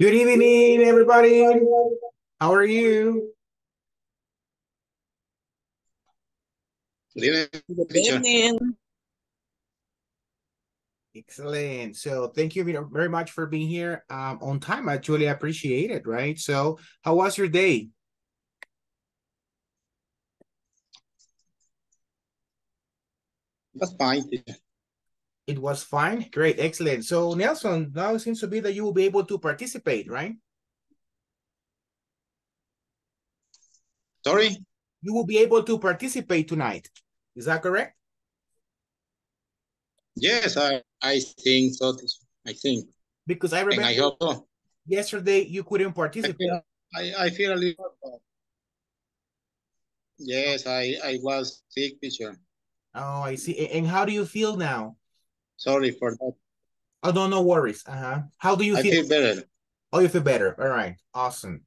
Good evening, everybody. How are you? Good Good evening. Excellent. So thank you very- very much for being here um, on time. I truly appreciate it, right? So how was your day? That's fine, teacher. It was fine. Great. Excellent. So Nelson, now it seems to be that you will be able to participate, right? Sorry? You will be able to participate tonight. Is that correct? Yes, I, I think so. I think. Because I I remember hope so. yesterday you couldn't I participate. I, I feel a little. Yes, I, I was sick, teacher. Oh, I see. And how do you feel now? Sorry for that. Oh, no, no worries. Uh-huh. How do you feel? I feel? feel better. Oh, you feel better. All right. Awesome.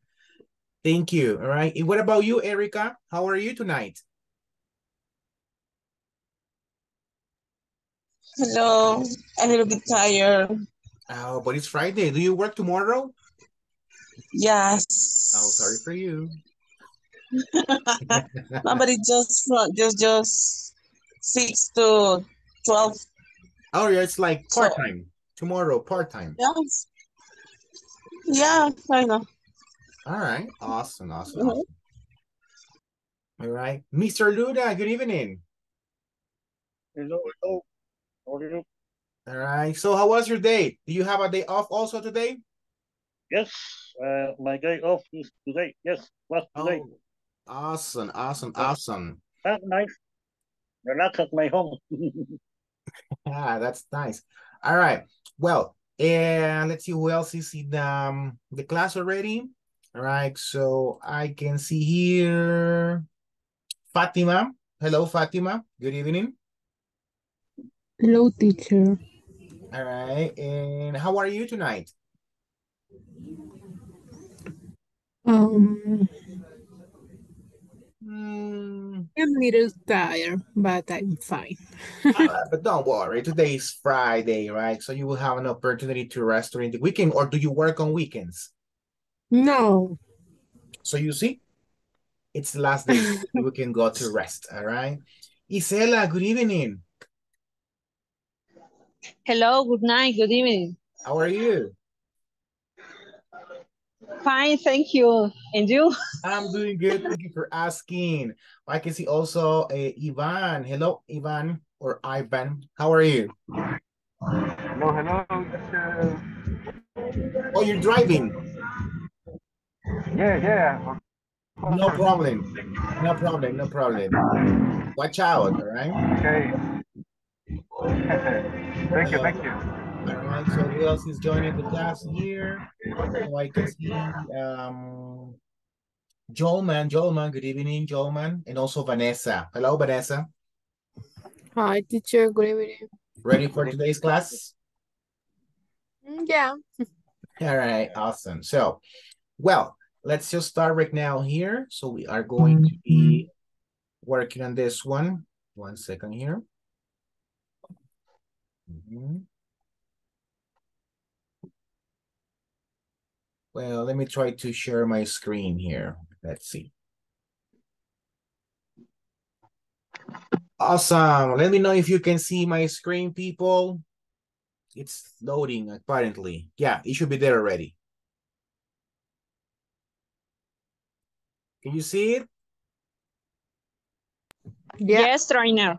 Thank you. All right. And what about you, Erica? How are you tonight? Hello. A little bit tired. Oh, but it's Friday. Do you work tomorrow? Yes. Oh, sorry for you. No, but it's just just just six to twelve. Oh, yeah, it's like part-time. Tomorrow, part-time. Yes. Yeah, I know. All right. Awesome. Awesome. Mhm. awesome. All right. Mr. Luda, good evening. Hello, hello. How are you? All right. So how was your day? Do you have a day off also today? Yes, uh, my day off is today. Yes, was today. Oh, awesome. Awesome. Awesome. Ah, nice. Relax at my home. Ah, that's nice. All right. Well, and let's see who else is in um, the class already. All right. So I can see here Fatima. Hello, Fatima. Good evening. Hello, teacher. All right. And how are you tonight? Um, Hmm, I'm a little tired, but I'm fine. uh, but don't worry. Today is Friday, right? So you will have an opportunity to rest during the weekend, or do you work on weekends? No, So you see, it's the last day we can go to rest. All right. Isela, good evening. Hello, good night, good evening. How are you? Fine, thank you. And you? I'm doing good. Thank you for asking. I can see also uh, Ivan. Hello, Ivan or Ivan. How are you? Hello, hello. teacher. Oh, you're driving. Yeah, yeah. No problem. No problem. No problem. Watch out. All right. Okay. thank you, thank you. All right. So who else is joining the class here? So I can see um Joelman. Joelman. Good evening, Joelman, and also Vanessa. Hello, Vanessa. hi, teacher. Good evening. Ready for today's class? Mm, Yeah. All right, awesome. So, well, let's just start right now here. So we are going to be working on this one. One second here. Mhm. Well, let me try to share my screen here. Let's see. Awesome. Let me know if you can see my screen, people. It's loading apparently. Yeah, it should be there already. Can you see it? Yeah. Yes, trainer.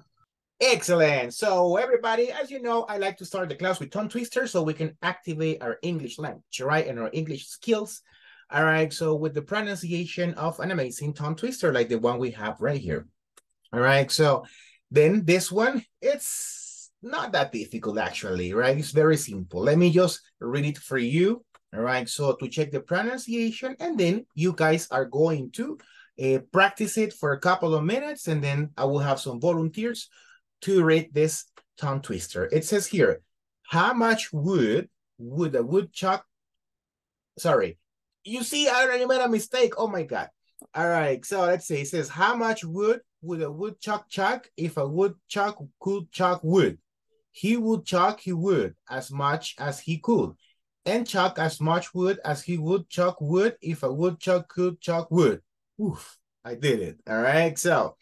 Excellent. So everybody, as you know, I like to start the class with tongue twister so we can activate our English language, right? And our English skills. All right. So with the pronunciation of an amazing tongue twister, like the one we have right here. All right. So then this one, it's not that difficult actually, right? It's very simple. Let me just read it for you. All right. So to check the pronunciation, and then you guys are going to uh, practice it for a couple of minutes, and then I will have some volunteers to read this tongue twister. It says here, how much wood would a woodchuck, sorry, you see, I already made a mistake. Oh my God. All right, so let's see. It says, how much wood would a woodchuck chuck if a woodchuck could chuck wood? He would chuck he would as much as he could. and chuck as much wood as he would chuck wood if a woodchuck could chuck wood. Oof, I did it. All right, so,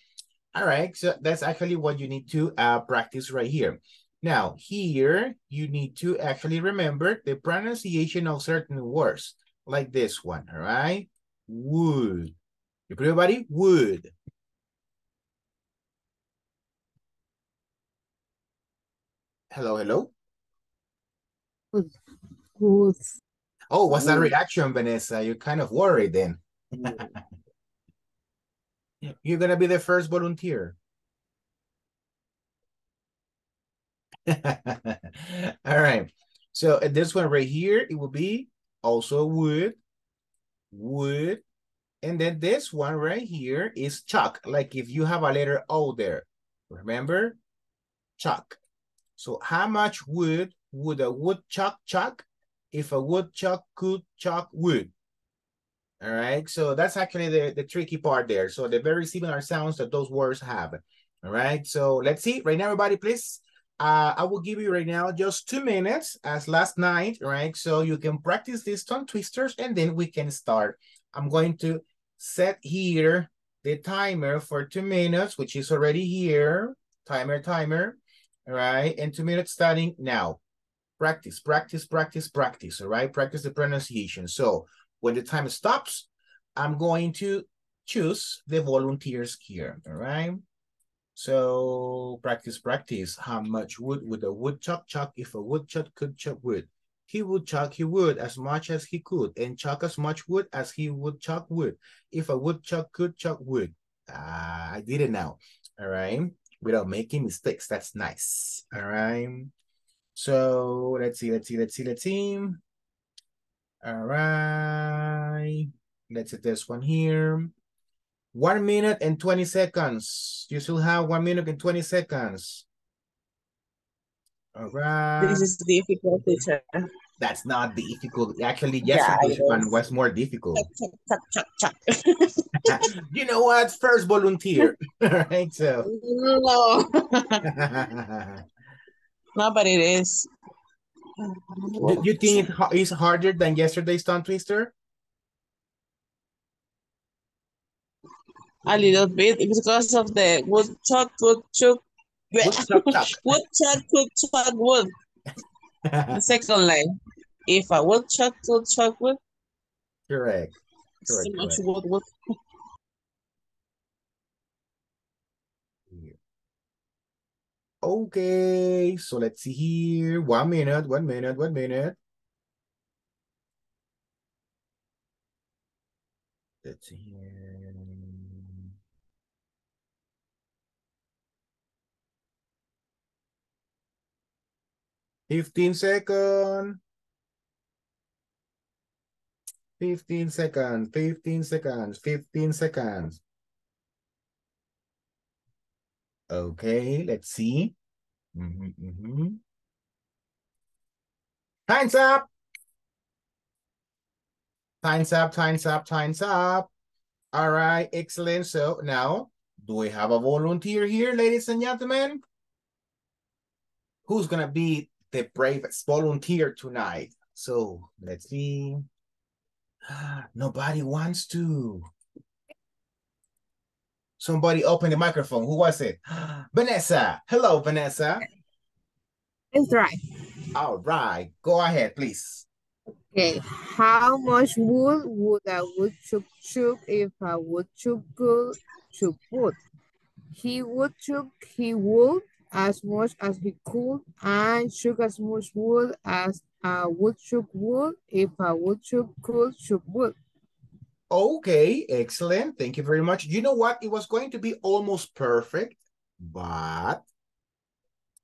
all right, so that's actually what you need to uh, practice right here. Now, here, you need to actually remember the pronunciation of certain words, like this one, all right? Wood. Everybody, wood. Hello, hello. Good. Oh, what's that reaction, Vanessa? You're kind of worried then. You're gonna be the first volunteer. All right. So uh, this one right here, it will be also wood, wood, and then this one right here is chuck. Like if you have a letter O there, remember? Chuck. So how much wood would a woodchuck chuck chuck if a woodchuck could chuck wood? All right, so that's actually the, the tricky part there. So the very similar sounds that those words have. All right, so let's see. Right now, everybody, please. Uh, I will give you right now just two minutes as last night, right? So you can practice these tongue twisters and then we can start. I'm going to set here the timer for two minutes, which is already here. Timer, timer. All right, and two minutes starting now. Practice, practice, practice, practice, all right? Practice the pronunciation. So when the time stops, I'm going to choose the volunteers here, all right? So practice, practice. How much wood would a woodchuck chuck if a woodchuck could chuck wood? He would chuck, he would as much as he could and chuck as much wood as he would chuck wood. If a woodchuck could chuck wood. Ah, I did it now, all right? Without making mistakes, that's nice, all right? So let's see, let's see, let's see, let's see. All right. Let's hit this one here. One minute and 20 seconds. You still have one minute and 20 seconds. All right. This is difficult, teacher. That's not difficult. Actually, yesterday's it one was more difficult. Chuck, chuck, chuck, chuck. you know what? First volunteer. All right, so. no. no, but it is. Do you think it ha- is harder than yesterday's tongue twister? A little bit because of the woodchuck, woodchuck, Woodchuck, chuck. woodchuck, woodchuck, wood. The second line. If a woodchuck, woodchuck, wood, correct. so Correct, much correct. wood, wood. Okay, so let's see here. One minute, one minute, one minute. Let's see here. Fifteen second. Fifteen seconds, fifteen seconds, fifteen seconds. Okay, let's see. Mhm, mhm. Time's up. Time's up, time's up, time's up. All right, excellent. So now, do we have a volunteer here, ladies and gentlemen? Who's gonna be the bravest volunteer tonight? So let's see. Nobody wants to. Somebody open the microphone. Who was it? Vanessa. Hello, Vanessa. Let's try. All right, go ahead, please. Okay, how much wood would a woodchuck chuck if a woodchuck could chuck wood? He would chuck he would as much as he could and chuck as much wood as a woodchuck would if a woodchuck could chuck wood. Okay, excellent. Thank you very much. You know what? It was going to be almost perfect, but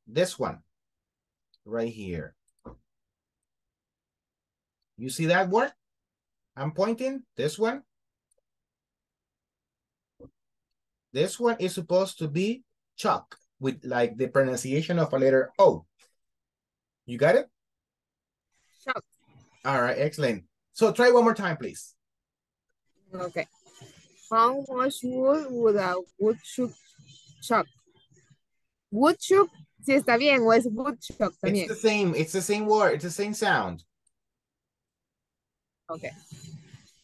this one right here. You see that word? I'm pointing this one. This one is supposed to be chuck with like the pronunciation of a letter O. You got it? Chuck. All right, excellent. So try one more time, please. Okay. How much wood would a woodchuck chuck? Woodchuck, sí está bien, o es woodchuck It's the same, it's the same word, it's the same sound. Okay.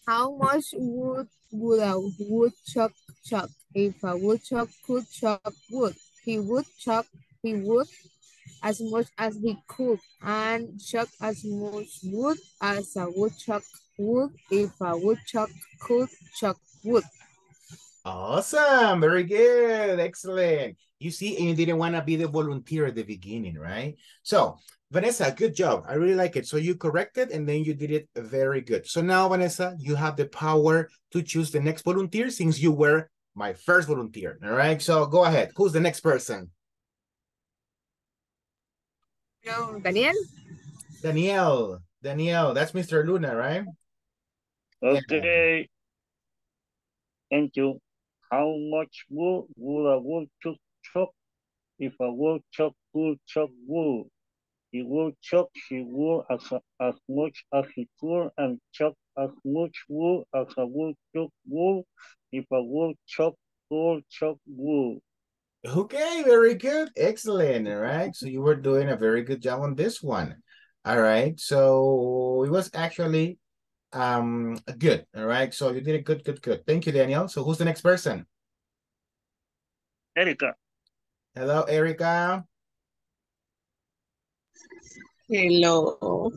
How much wood would a woodchuck chuck if a woodchuck could chuck wood? He would chuck he would as much as he could and chuck as much wood as a woodchuck would if a woodchuck could chuck wood. Awesome. Very good. Excellent. You see, and you didn't want to be the volunteer at the beginning, right? So, Vanessa, good job. I really like it. So you corrected and then you did it very good. So now, Vanessa, you have the power to choose the next volunteer since you were my first volunteer. All right. So go ahead. Who's the next person? No, Daniel? Danielle. Danielle. That's Mr. Luna, right? Okay. Thank you. How much wood would a woodchuck chuck if a woodchuck could chuck wood? He would chuck his wood as, as much as he could and chuck as much wood as a woodchuck would if a woodchuck could chuck wood. Okay, very good. Excellent. All right. So you were doing a very good job on this one. All right. So it was actually um good. All right. So you did it good, good, good. Thank you, Daniel. So who's the next person? Erica. Hello, Erica. Hello.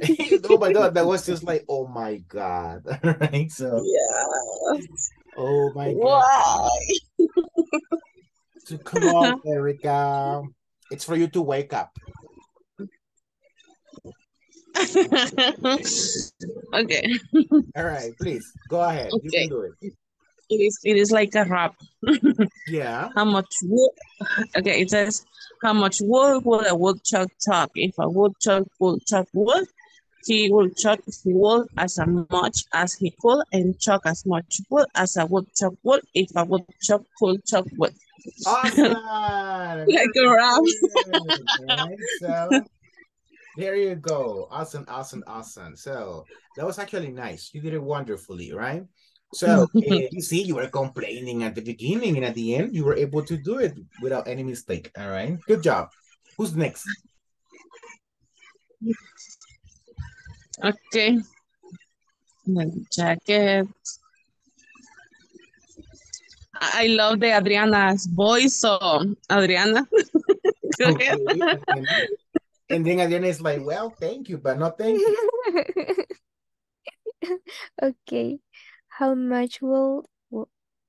oh my god, that was just like, oh my god. All right. So Yeah. oh my god. Why? So come on, Erica. It's for you to wake up. okay. All right, please go ahead. You Okay. can do it. It is it is like a rap. Yeah. How much wood okay, it says how much wood would a woodchuck chuck? If a woodchuck would chuck wood, he will chuck wood as much as he could and chuck as much wood as a woodchuck would if a woodchuck could chuck wood. Awesome. Like a rap. Good, right? So there you go. Awesome, awesome, awesome. So that was actually nice. You did it wonderfully, right? So eh, you see, you were complaining at the beginning, and at the end, you were able to do it without any mistake. All right, good job. Who's next? Okay. Check it. I love the Adriana's voice, so Adriana. Go Okay. And, then Adriana is like, well, thank you, but not thank you. Okay. How much will,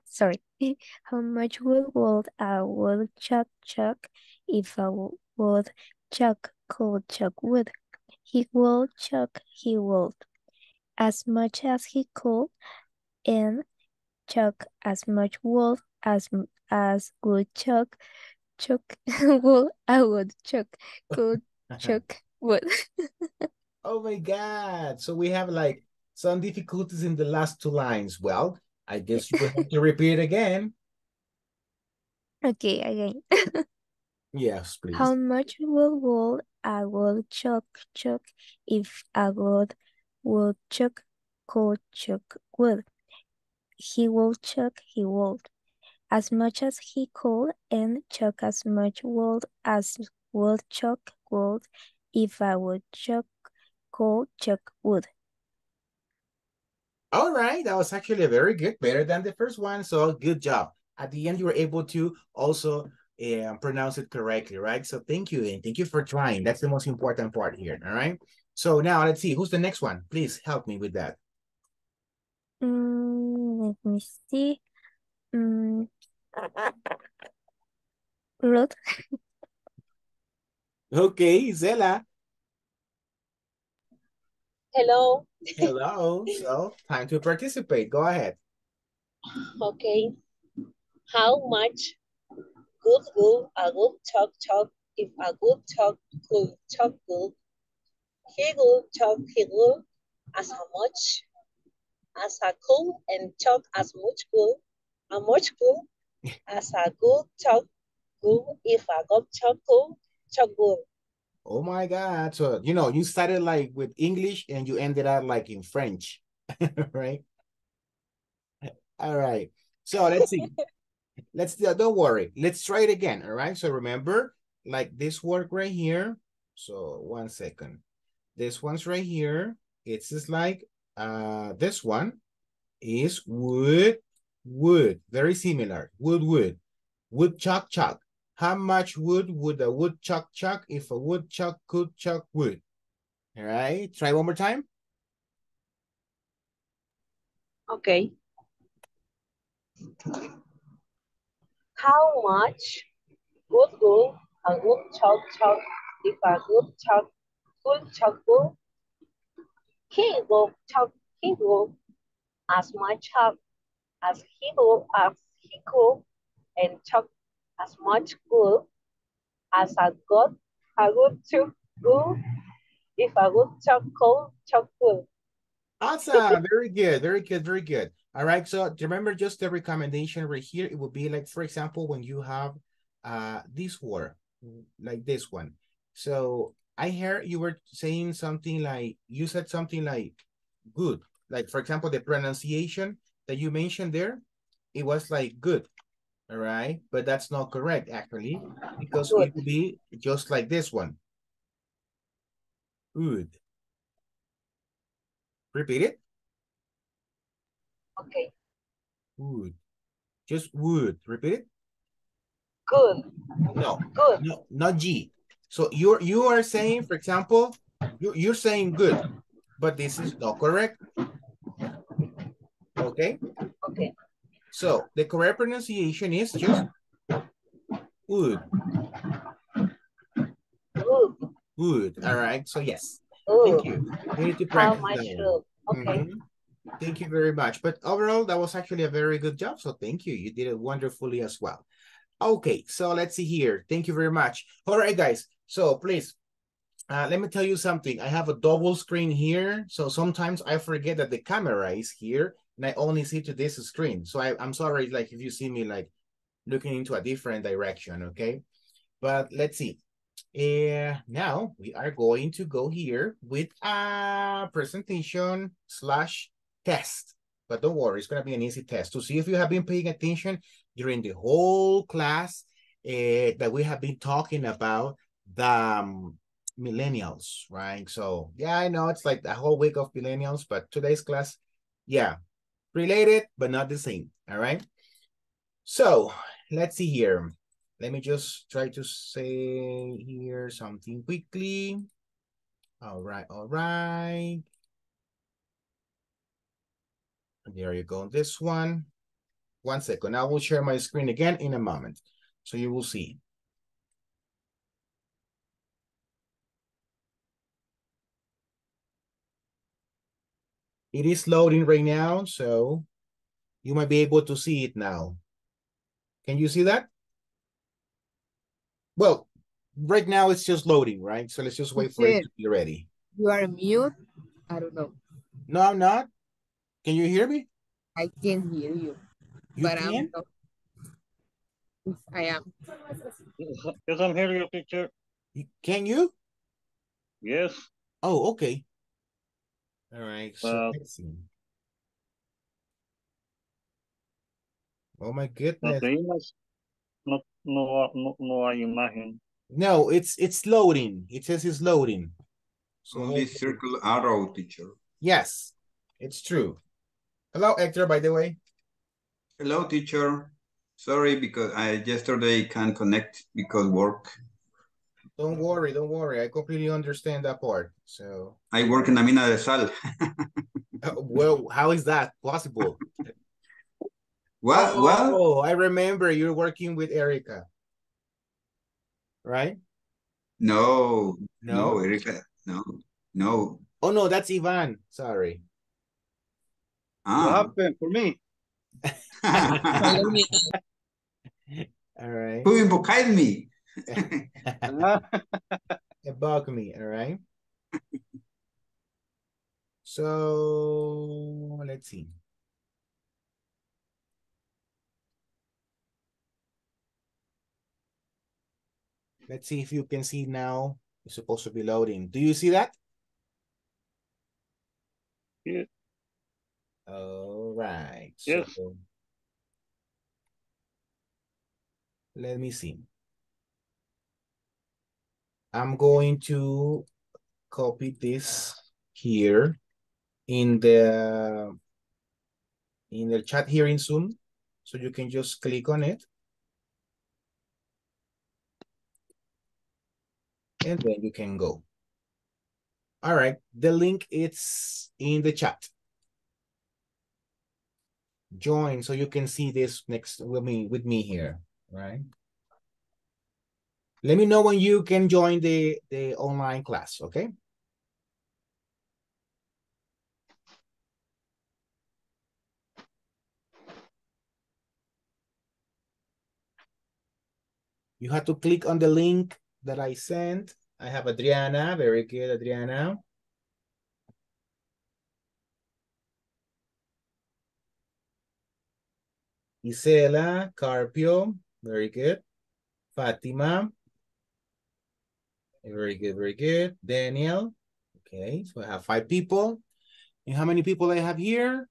sorry, how much wood would a woodchuck chuck chuck if a wo- woodchuck could chuck wood? He will chuck, he would, as much as he could, and chuck as much wood as as woodchuck chuck chuck wood a woodchuck could chuck wood. Oh my God. So we have like some difficulties in the last two lines. Well, I guess you will have to repeat again. Okay, again. Yes, please. How much will would a woodchuck chuck if a wood woodchuck could chuck wood? He will chuck, he would, as much as he could, and chuck as much wood as woodchuck would if I would chuck could chuck wood. All right, that was actually very good, better than the first one. So good job. At the end, you were able to also uh, pronounce it correctly, right? So thank you, and thank you for trying. That's the most important part here. All right. So now let's see who's the next one. Please help me with that. Mm, let me see. Mm. Ruth. Okay, Zela. Hello. Hello. So time to participate. Go ahead. Okay. How much good will a good talk talk if a good talk could talk good? He will talk he will as much as a cool and talk as much good, a much good as a good talk good if a good talk good good. Oh my God. So, you know, you started like with English and you ended up like in French, right? All right. So let's see. let's do, don't worry. Let's try it again. All right. So remember, like this word right here. So one second. This one's right here. It's just like uh this one is wood, wood. Very similar. Wood, wood. Woodchuck, chuck. How much wood would a woodchuck chuck if a woodchuck could chuck wood? All right, try one more time. Okay. How much would go a woodchuck chuck if a woodchuck could chuck wood? He will chuck he will as much as he will as he could and chuck as much good as a good a good chuck wood if a woodchuck could chuck wood. Awesome. Very good. Very good. Very good. All right. So remember just the recommendation right here. It would be like, for example, when you have uh this word, like this one. So I heard you were saying something like, you said something like good. Like, for example, the pronunciation that you mentioned there, it was like good. All right. But that's not correct, actually, because it would be just like this one. Good. Repeat it. Okay. Wood. Just wood. Repeat it. Good. No. Good. No, not G. So you're you are saying, for example, you you're saying good, but this is not correct. Okay. So the correct pronunciation is just wood. Good. Wood. All right. So yes. Good. Thank you. You need to practice that? Okay. Mhm. Thank you very much. But overall, that was actually a very good job. So thank you. You did it wonderfully as well. Okay, so let's see here. Thank you very much. All right, guys. So please, uh, let me tell you something. I have a double screen here. So sometimes I forget that the camera is here and I only see to this screen. So I, I'm sorry, like if you see me like looking into a different direction, okay? But let's see. Uh, now we are going to go here with a presentation slash test. But don't worry, it's going to be an easy test to see if you have been paying attention during the whole class uh, that we have been talking about the um, millennials, right? So yeah, I know it's like a whole week of millennials, but today's class, yeah, related, but not the same, all right? So let's see here. Let me just try to say here something quickly. All right, all right. There you go, this one. One second, I will share my screen again in a moment. So you will see. It is loading right now, so you might be able to see it now. Can you see that? Well, right now it's just loading, right? So let's just wait for it to be ready. You are mute. I don't know. No, I'm not. Can you hear me? I can hear you, You but can? I'm not. Yes, I am. Yes, I'm here, your picture. Can you? Yes. Oh, okay. All right, so let's see. Oh my goodness. no, no, no, no hay imagen. No, it's it's loading. It says it's loading. So Only hopefully- circle arrow, teacher. Yes, it's true. Hello, Hector, by the way. Hello, teacher. Sorry, because I yesterday can't connect because work. Don't worry, don't worry. I completely understand that part. So, I work in a mina de sal. uh, well, how is that possible? What? What? Oh, I remember you're working with Erica. Right? No, No? no, Erica, no, no. Oh no, that's Ivan. Sorry. Ah. What happened for me? All right. who invoked me? Bug me, all right? So let's see. Let's see if you can see now. It's supposed to be loading. Do you see that? Yeah. All right. Yes. So let me see. I'm going to copy this here. in the in the chat here in Zoom. So you can just click on it. And then you can go. All right, the link is in the chat. Join so you can see this next with me with me here, right? Let me know when you can join the, the online class, okay? You have to click on the link that I sent. I have Adriana. Very good, Adriana. Isela, Carpio. Very good. Fatima. Very good, very good. Daniel. Okay, so I have five people. And how many people I have here?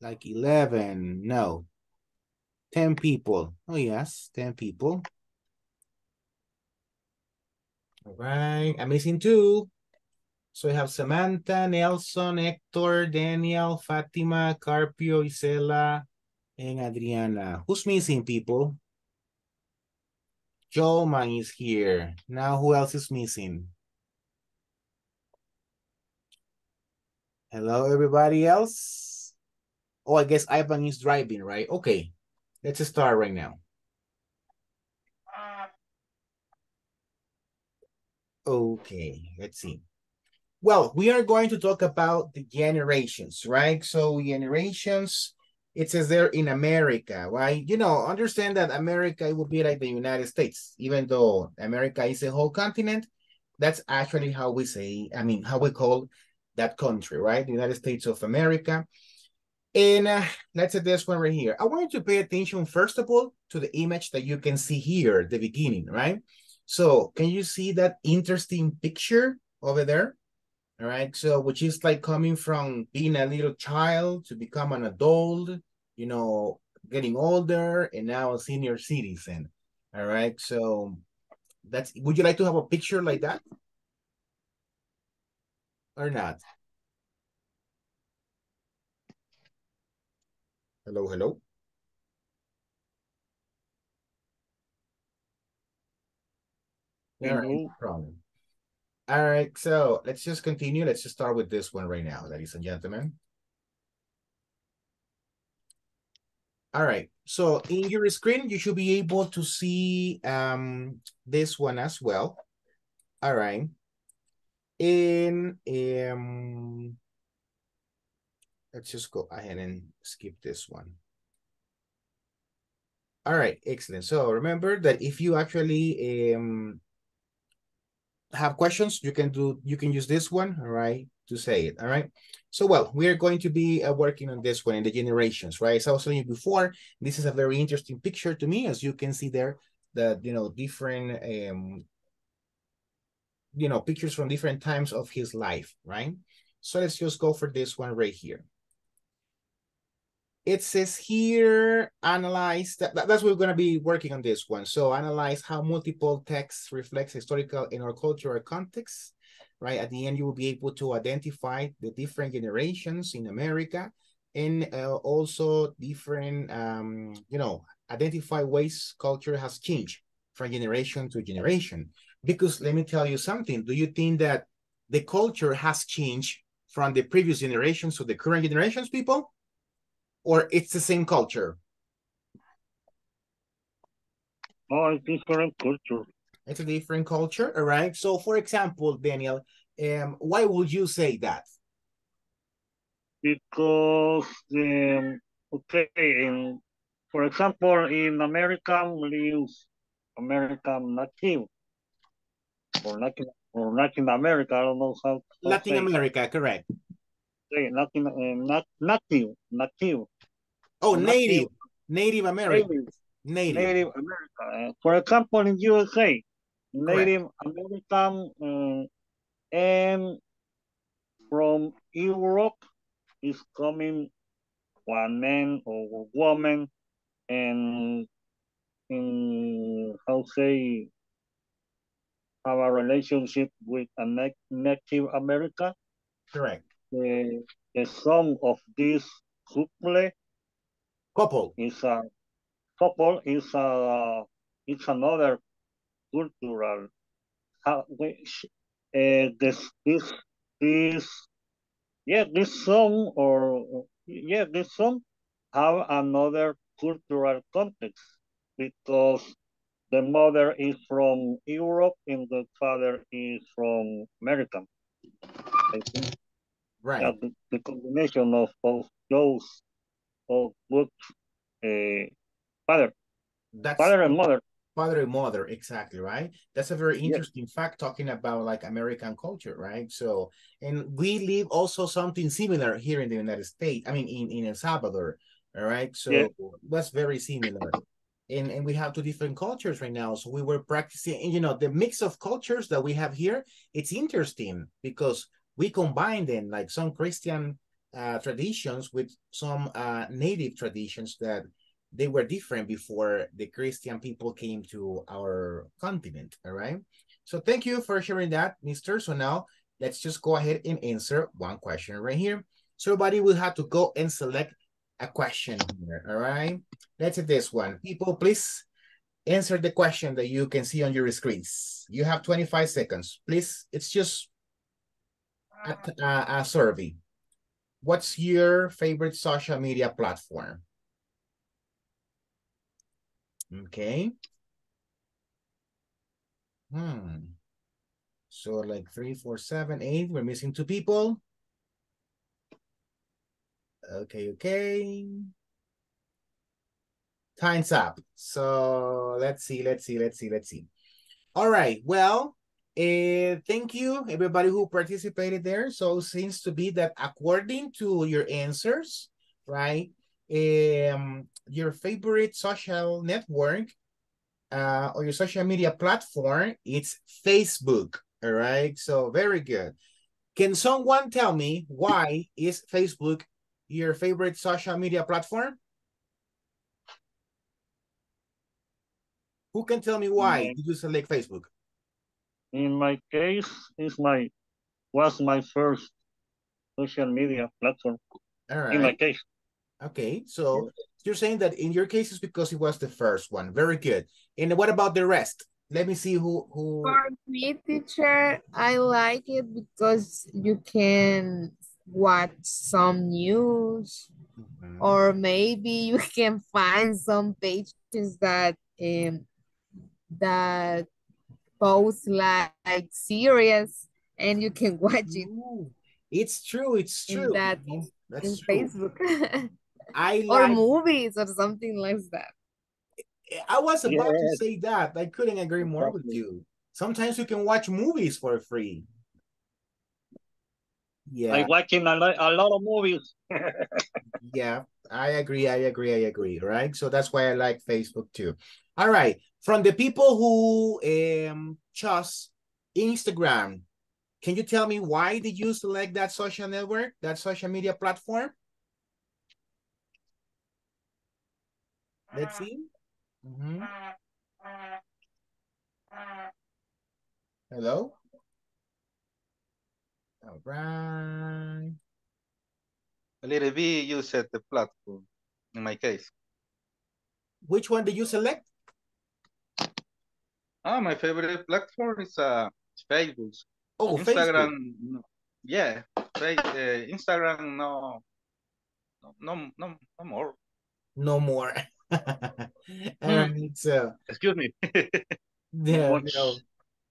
Like 11. No. 10 people. Oh, yes, 10 people. All right, I'm missing two. So I have Samantha, Nelson, Hector, Daniel, Fatima, Carpio, Isela, and Adriana. Who's missing, people? Jolman is here. Now who else is missing? Hello, everybody else? Oh, I guess Ivan is driving, right? Okay, let's start right now. Okay, let's see. Well, we are going to talk about the generations, right? So generations, it says there in America, right? You know, understand that America it will be like the United States, even though America is a whole continent. That's actually how we say, I mean, how we call that country, right? The United States of America. And uh, let's say this one right here. I want you to pay attention, first of all, to the image that you can see here, the beginning, right? So can you see that interesting picture over there? All right, so which is like coming from being a little child to become an adult, you know, getting older and now a senior citizen. All right, so that's, would you like to have a picture like that? Or not? Hello, hello. All right, no problem. All right, so let's just continue. Let's just start with this one right now, ladies and gentlemen. All right, so in your screen, you should be able to see um, this one as well. All right. In, um, let's just go ahead and skip this one. All right, excellent. So remember that if you actually um, have questions, you can do, you can use this one, all right, to say it, all right? So, well, we're going to be uh, working on this one in the generations, right? As I was telling you before, this is a very interesting picture to me, as you can see there, that, you know, different, um, you know, pictures from different times of his life, right? So let's just go for this one right here it says here, analyze, that, that's what we're going to be working on this one. So analyze how multiple texts reflects historical and or cultural context, right? At the end, you will be able to identify the different generations in America and uh, also different, um, you know, identify ways culture has changed from generation to generation. Because let me tell you something, do you think that the culture has changed from the previous generations to the current generations, people? Or it's the same culture? Oh, it's different culture. It's a different culture, all right? So, for example, Daniel, um, why would you say that? Because, um, okay, in, for example, in American lives American native or Latin or Latin America. I don't know how. how Latin America, correct. Say Latin, uh, not native, native. Oh, native, native America. Native, native. native America. Uh, for example, in USA, Native American uh, and from Europe is coming one man or woman and in how say have a relationship with a Native America. Correct. Uh, the song of this couple Couple. is a couple is a it's another cultural how which uh, this this this yeah this song or yeah this song have another cultural context because the mother is from Europe and the father is from American. I think Right. yeah, the, the combination of, of those of both uh, father. That's father and mother. Father and mother exactly right? That's a very Yes. interesting fact talking about like american culture right? So and we live also something similar here in the united states i mean in, in el salvador all right? So Yeah. that's very similar. And and we have two different cultures right now. So we were practicing you know the mix of cultures that we have here it's interesting because we combine them like some christian uh traditions with some uh native traditions that they were different before the Christian people came to our continent. All right. So thank you for sharing that, Mister. So now let's just go ahead and answer one question right here. So everybody will have to go and select a question here. All right. Let's hit this one. People, please answer the question that you can see on your screens. You have 25 seconds. Please, it's just a, a, a survey. What's your favorite social media platform? Okay. Hmm. So like three, four, seven, eight. We're missing two people. Okay, okay. Time's up. So let's see, let's see, let's see, let's see. All right. Well, uh, thank you everybody who participated there. So seems to be that according to your answers, right? Um, your favorite social network uh, or your social media platform, it's Facebook. All right. So very good. Can someone tell me why is Facebook your favorite social media platform? Who can tell me why Mm. did you select Facebook? In my case is my was my first social media platform All in my case Okay. So you're saying that in your case it's because it was the first one. Very good. And what about the rest? Let me see who who For me, teacher, I like it because you can watch some news Mhm. or maybe you can find some pages that um that post like, like series and you can watch it Ooh, It's true, it's in true. that you That's in true. Facebook I or like movies or something like that. I was about to say that. I couldn't agree more with you. Sometimes you can watch movies for free. I Yeah, watching a lot, a lot of movies yeah. I agree, I agree, I agree, right? So that's why I like Facebook too. All right. From the people who um chose Instagram, can you tell me why did you select that social network, that social media platform? Let's see. Mhm. Hello? All right. A little bit you said the platform in my case. Which one did you select? Ah, my favorite platform is uh, Facebook. Oh, Instagram, Facebook. no. yeah, uh, Instagram, no, no, no, no, more. No more. Right. So excuse me. yeah, no,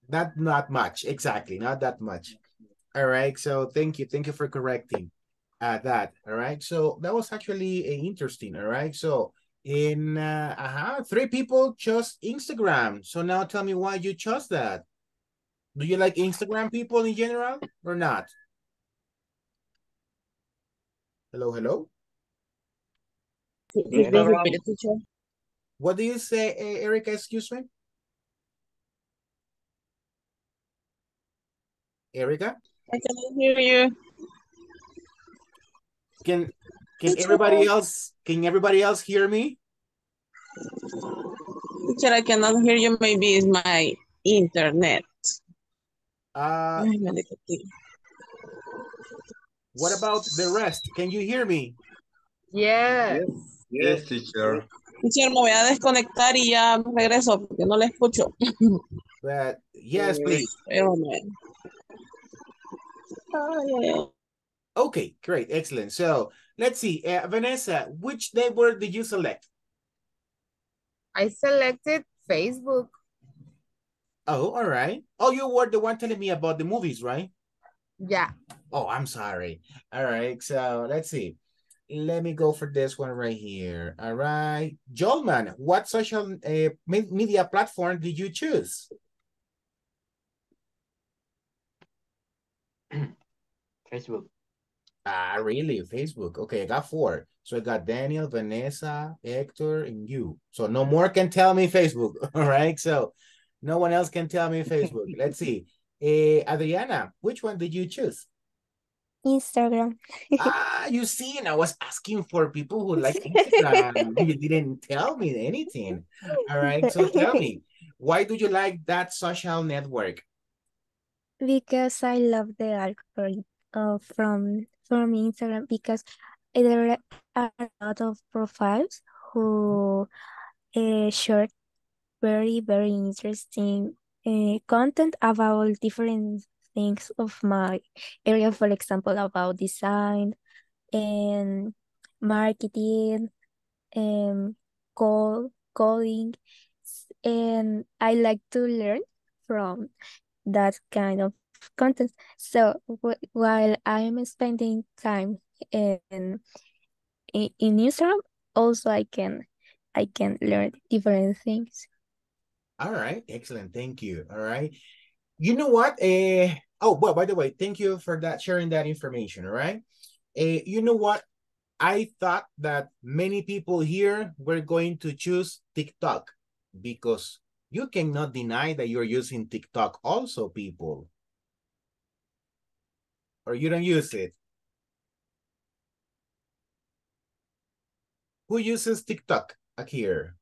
not not much. Exactly, not that much. All right. So thank you, thank you for correcting uh, that. All right. So that was actually uh, interesting. All right. So in uh, uh-huh, three people chose Instagram. So now tell me why you chose that. Do you like Instagram people in general or not? Hello, hello. Could you please Instagram repeat it, teacher? What do you say, Erica? Excuse me, Erica. I can hear you. Can can Teacher, everybody else can everybody else hear me? teacher, I cannot hear you. Maybe it's my internet. Uh Ay, maldita sea. What about the rest? Can you hear me? Yes. Yes, yes teacher. Teacher, me voy a desconectar y ya regreso porque no le escucho. But yes, please. Okay, great, excellent. So let's see, uh, Vanessa, which network did you select? I selected Facebook. Oh, all right. Oh, you were the one telling me about the movies, right? Yeah. Oh, I'm sorry. All right, so let's see. Let me go for this one right here. All right. Jolman, what social uh, media platform did you choose? Facebook. Ah, really? Facebook. Okay, I got four. So I got Daniel, Vanessa, Hector, and you. So no more can tell me Facebook. All right. So no one else can tell me Facebook. Let's see. Eh, Adriana, which one did you choose? Instagram. ah, you see, and I was asking for people who like Instagram. you didn't tell me anything. All right. So tell me, why do you like that social network? Because I love the algorithm uh, from from Instagram because there are a lot of profiles who uh, share very very interesting uh, content about different things of my area. For example, about design and marketing and call coding, and I like to learn from that kind of content. So wh- while I'm spending time in, in in Instagram, also I can I can learn different things. All right, excellent. Thank you. All right. You know what? Uh, oh, well, by the way, thank you for that sharing that information. All right. Uh, you know what? I thought that many people here were going to choose TikTok because you cannot deny that you're using TikTok also, people. Or you don't use it. Who uses TikTok here?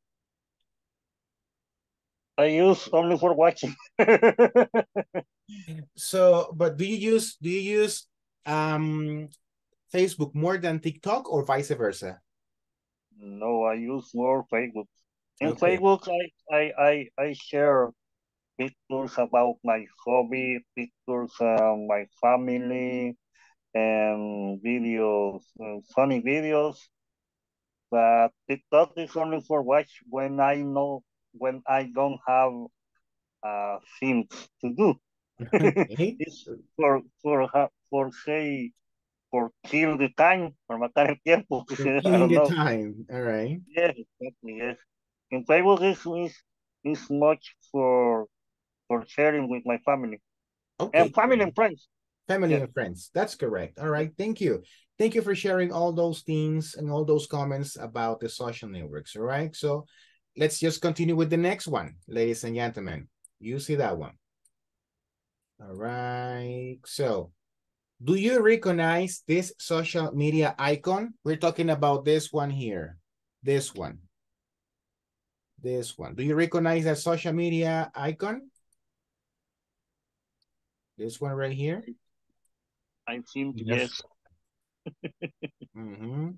I use only for watching. So, but do you use do you use um Facebook more than TikTok or vice versa? no, I use more Facebook. In Okay. Facebook, I, I, I, I share pictures about my hobby, pictures of my family, and videos, funny videos. But TikTok is only for watch when I know when I don't have uh things to do. It's for for for say for kill the time, for matar el tiempo. Killing the know. time. All right. Yes, exactly. Yes. In Facebook is is is much for for sharing with my family Okay. and family and friends. Family and friends. That's correct. All right. Thank you. Thank you for sharing all those things and all those comments about the social networks. All right. So let's just continue with the next one, ladies and gentlemen. You see that one. All right. So do you recognize this social media icon? We're talking about this one here. This one. This one. Do you recognize that social media icon? This one right here. I think Yes. yes. Mhm.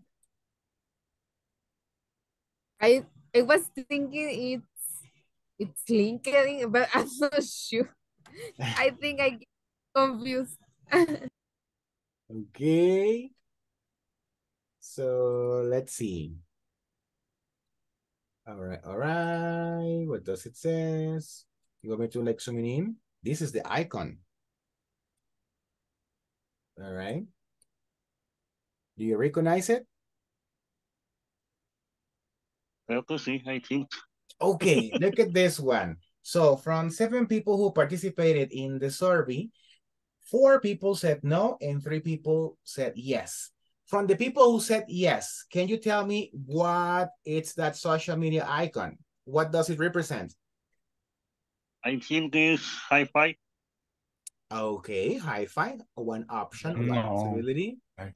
I I was thinking it's it's LinkedIn, but I'm not sure. I think I get confused. Okay. So let's see. All right, all right. What does it says? You want me to like zoom in? This is the icon. All right. Do you recognize it? Creo que sí, I think. Okay, look at this one. So from seven people who participated in the survey, four people said no and three people said yes. From the people who said yes, can you tell me what it's that social media icon? What does it represent? I think is high five. Okay, high five, one option, one possibility. Like,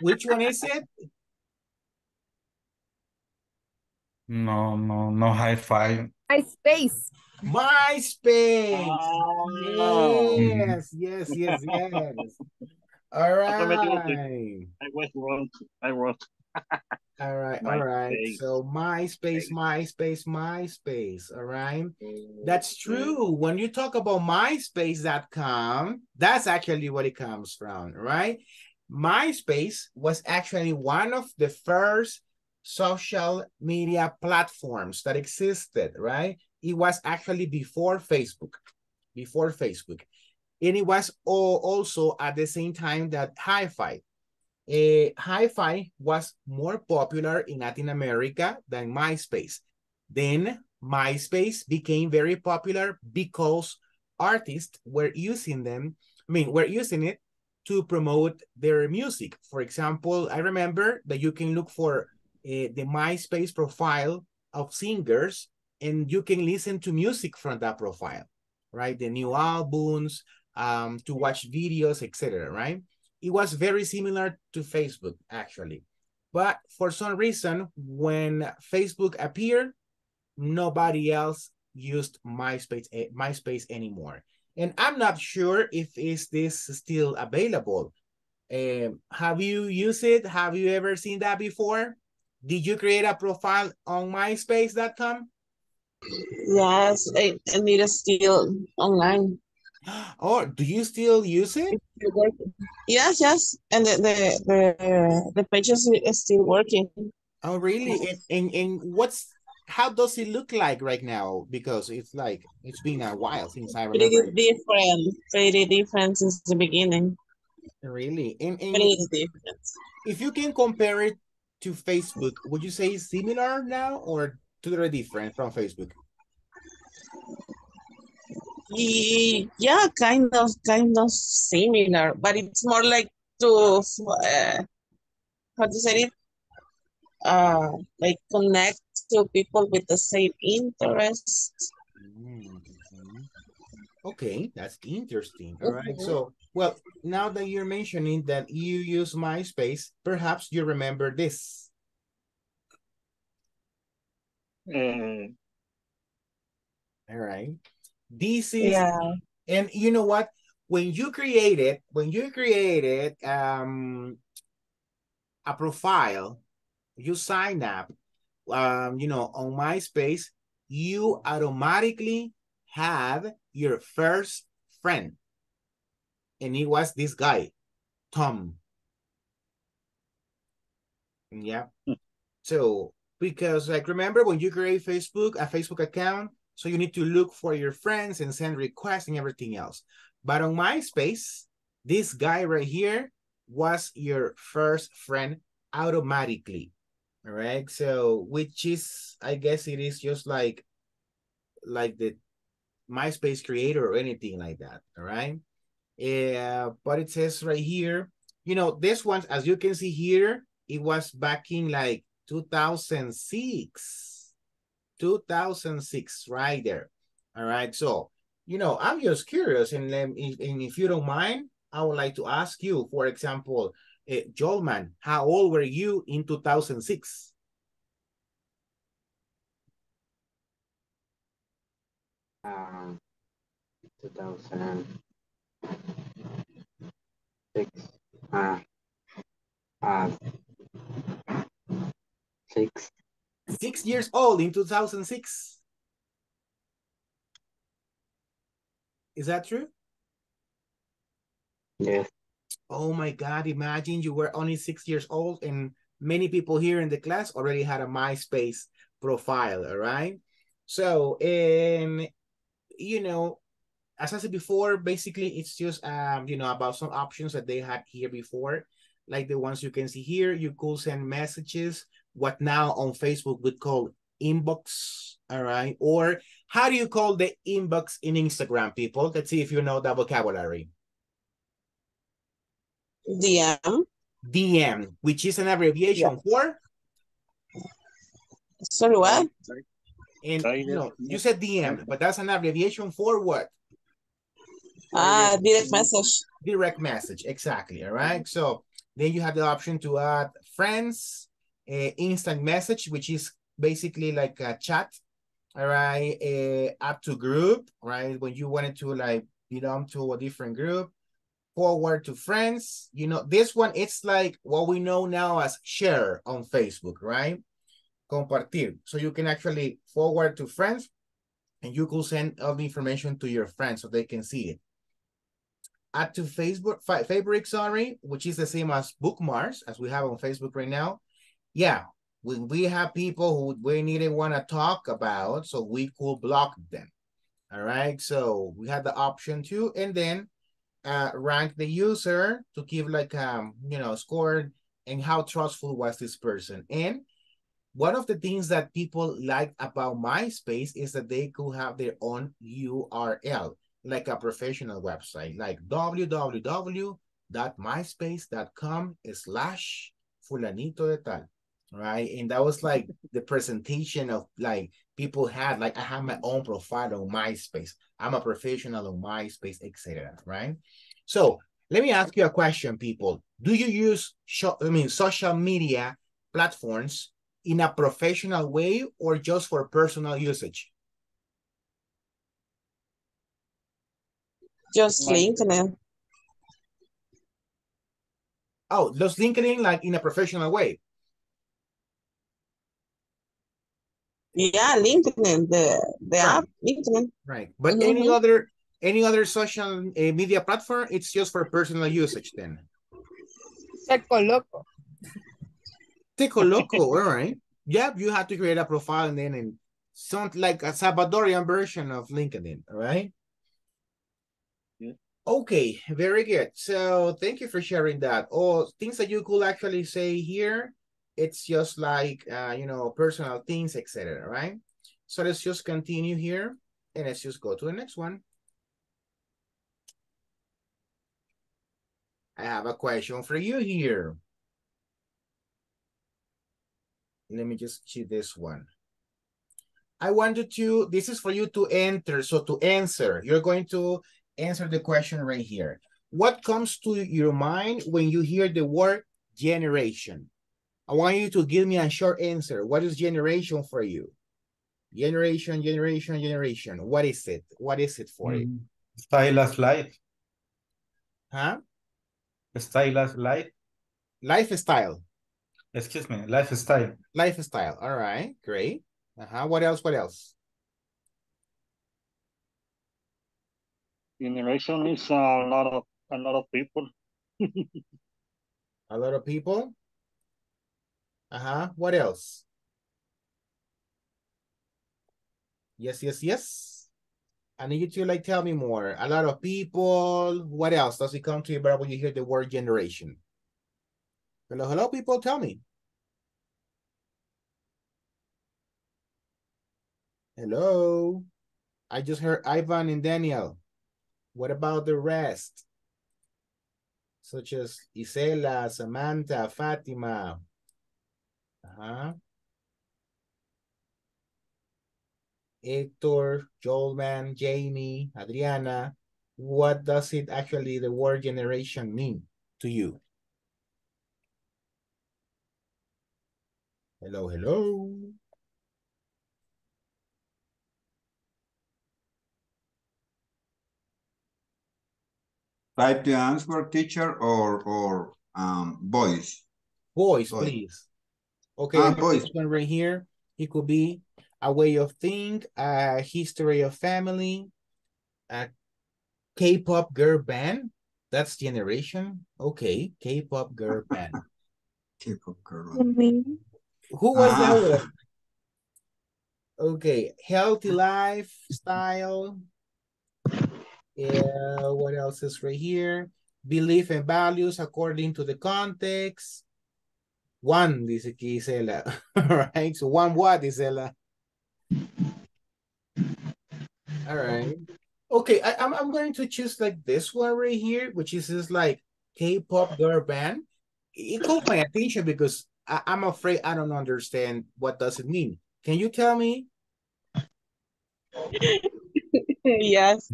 Which one is it? No, no, no high five. My space. MySpace. Ah. Yes, yes, yes, yes. All Automatically. I was wrong. I wrote. All right, all right. MySpace. So MySpace, MySpace, MySpace. All right. Mm-hmm. That's true. When you talk about MySpace.com, that's actually what it comes from, right? MySpace was actually one of the first social media platforms that existed, right? It was actually before Facebook, before Facebook. And it was al- also at the same time that Hi5. Uh, Hi5 was more popular in Latin America than MySpace. Then MySpace became very popular because artists were using them, I mean, were using it to promote their music. For example, I remember that you can look for uh, the MySpace profile of singers and you can listen to music from that profile, right? The new albums, um, to watch videos, etc., right? It was very similar to Facebook, actually. But for some reason, when Facebook appeared, nobody else used MySpace, eh, MySpace anymore. And I'm not sure if is this still available. Um, have you used it? Have you ever seen that before? Did you create a profile on myspace.com? Yes, and it is still online. Or do you still use it? Yes, yes, and the the the, the page is, still working. Oh, really? And, and and what's how does it look like right now? Because it's like it's been a while since I Pretty remember. it. different, pretty different since the beginning. Really? And, and Pretty different. if you can compare it to Facebook, would you say it's similar now or totally different from Facebook? Ye- Yeah, kind of, kind of similar, but it's more like to, uh, how to say it? Uh, like connect to people with the same interests. Mm, mhm. Okay, that's interesting. All right. Mhm. So, well, now that you're mentioning that you use MySpace, perhaps you remember this. Uh, All right. This is Yeah. And you know what? When you created, when you created um a profile, you sign up, um, you know, on MySpace, you automatically have your first friend. And it was this guy, Tom. Yeah. So because like remember when you create Facebook, a Facebook account, so you need to look for your friends and send requests and everything else. But on MySpace, this guy right here was your first friend automatically. All right. So which is I guess it is just like like the MySpace creator or anything like that. All right. Yeah, but it says right here, you know, this one, as you can see here, it was back in like 2006. 2006, right there. All right. So, you know, I'm just curious, and, if, and if you don't mind, I would like to ask you, for example, uh, Jolman, how old were you in 2006? Um, 2006. Uh, uh, six. Six years old in 2006. Is that true? Yes. Oh my God, imagine you were only six years old and many people here in the class already had a MySpace profile, all right? So, and you know, as I said before, basically it's just, um, you know, about some options that they had here before, like the ones you can see here. You could send messages, what now on Facebook would call inbox, all right? Or how do you call the inbox in Instagram, people? Let's see if you know that vocabulary. DM. DM, which is an abbreviation for, Sorry, what? and you know, you said DM, but that's an abbreviation for what? Ah, direct message. Direct message, exactly, all right? So then you have the option to add friends, uh, instant message, which is basically like a chat, all right? Uh, add to group, right? When you wanted to like belong to a different group, forward to friends. You know, this one, it's like what we know now as share on Facebook, right? Compartir. So you can actually forward to friends and you could send all the information to your friends so they can see it. Add to Facebook, favorite, sorry, which is the same as bookmarks as we have on Facebook right now. Yeah, when we have people who we need want to talk about, so we could block them. All right, so we have the option to, and then uh, rank the user to give like, um, you know, score and how trustful was this person. And one of the things that people like about MySpace is that they could have their own URL, like a professional website, like www.myspace.com slash fulanito de tal, right? And that was like the presentation of like people had, like I have my own profile on MySpace. I'm a professional on MySpace, etc. right? So let me ask you a question, people. Do you use, I mean, social media platforms in a professional way or just for personal usage? Just LinkedIn. Oh, just LinkedIn like in a professional way. Yeah, LinkedIn, the the right. app, LinkedIn. Right, but Mm -hmm. any other any other social uh, media platform, it's just for personal usage then. Seco loco. Tecoloco, all right. Yep, you have to create a profile and then in something like a Salvadorian version of LinkedIn, all right? Yeah. Okay, very good. So thank you for sharing that. Oh, things that you could actually say here, it's just like, uh, you know, personal things, etc. right? So let's just continue here and let's just go to the next one. I have a question for you here. Let me just see this one. I wanted to, this is for you to enter, so to answer, you're going to answer the question right here. What comes to your mind when you hear the word generation? I want you to give me a short answer. What is generation for you? Generation, generation, generation. What is it? What is it for you? Style as life. Huh? Style as life. Lifestyle. Excuse me, lifestyle. Lifestyle. All right, great. Uh-huh. What else? What else? Generation is a lot of a lot of people. a lot of people. Uh-huh. What else? Yes, yes, yes. I need you to like tell me more. A lot of people. What else does it come to you about when you hear the word generation? Hello, hello, people, tell me. Hello. I just heard Ivan and Daniel. What about the rest? Such as Isela, Samantha, Fatima. Uh-huh. Hector, Jolman, Jamie, Adriana. What does it actually, the word generation mean to you? Hello, hello. Type the answer, teacher, or or um voice. Voice, please. Okay, Ah, I have voice. this one right here. It could be a way of think, a history of family, a K-pop girl band. That's generation. Okay, K-pop girl band. K-pop girl. Who was Ah. that one? Okay, healthy lifestyle. Yeah, what else is right here? Belief and values according to the context. One, dice aquí Isela. All right, so one what, Isela? All right. Okay, I, I'm, I'm going to choose like this one right here, which is this like K-pop girl band. It caught my attention because I, I'm afraid I don't understand what does it mean. Can you tell me? yes.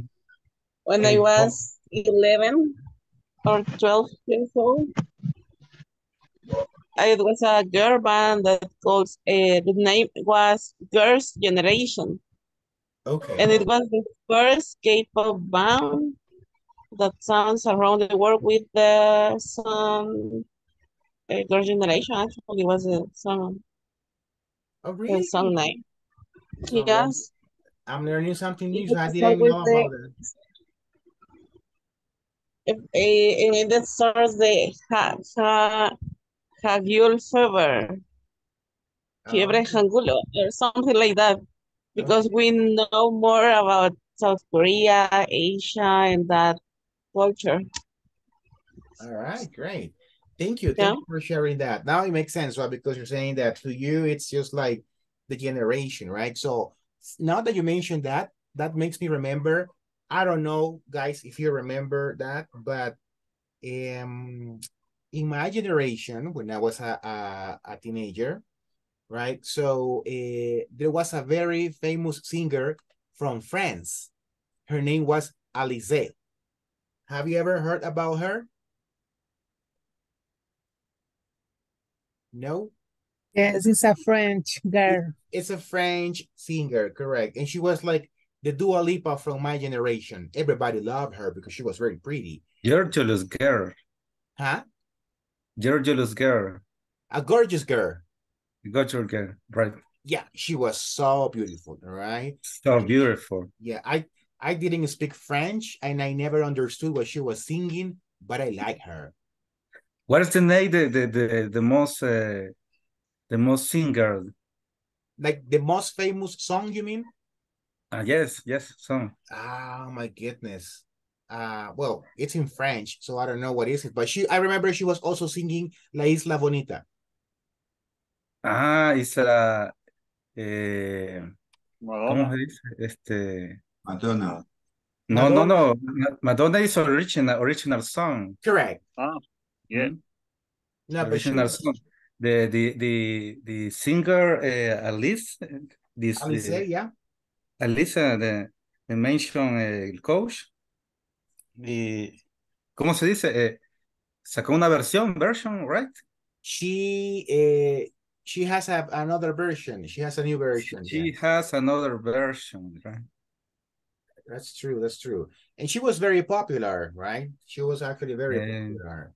When I was 11 or 12 years old, it was a girl band that calls, uh, the name was Girls' Generation. Okay. And it was the first K-pop band that sounds around the world with the song uh, Girl Generation. Actually, was a song, Oh, really? song name. Oh, Yes, I'm learning something new. So I didn't know the about it. if, uh, and it starts the ha, ha, Hagul fever, fiebre angulo, or something like that, because okay. we know more about South Korea, Asia, and that culture. All right, great. Thank you. Yeah. Thank you for sharing that. Now it makes sense, right? Because you're saying that to you, it's just like the generation, right? So now that you mentioned that, that makes me remember. I don't know, guys, if you remember that, but um, in my generation, when I was a, a, a teenager, right? So uh, there was a very famous singer from France. Her name was Alizée. Have you ever heard about her? No? Yes, it's a French girl. It's a French singer, correct. And she was like the Dua Lipa from my generation. Everybody loved her because she was very pretty. You're Georgios girl. Huh? Georgios girl. A gorgeous girl. Gorgeous girl. Right. Yeah, she was so beautiful, right? So beautiful. Yeah, I I didn't speak French and I never understood what she was singing, but I like her. What is the name the the the, the most uh, the most singer? Like the most famous song, you mean? Uh, yes, yes, song. Oh my goodness. Uh well, it's in French, so I don't know what is it, but she I remember she was also singing La Isla Bonita. Ah, isla a eh, ¿cómo Madonna. se dice? Este, Madonna. no, no, Madonna. no. Ma- Madonna is original original song. Correct. Ah, yeah. Mhm. No, but she Original song. The the the the singer uh, Alice, this Alice, uh, yeah. Alice, uh, the the mention uh, coach. Y, ¿cómo se dice? Eh, sacó una versión, version, right? She uh she has a, another version. She has a new version. Yeah, She has another version, right? that's true. That's true. And she was very popular, right? She was actually very Yeah. popular.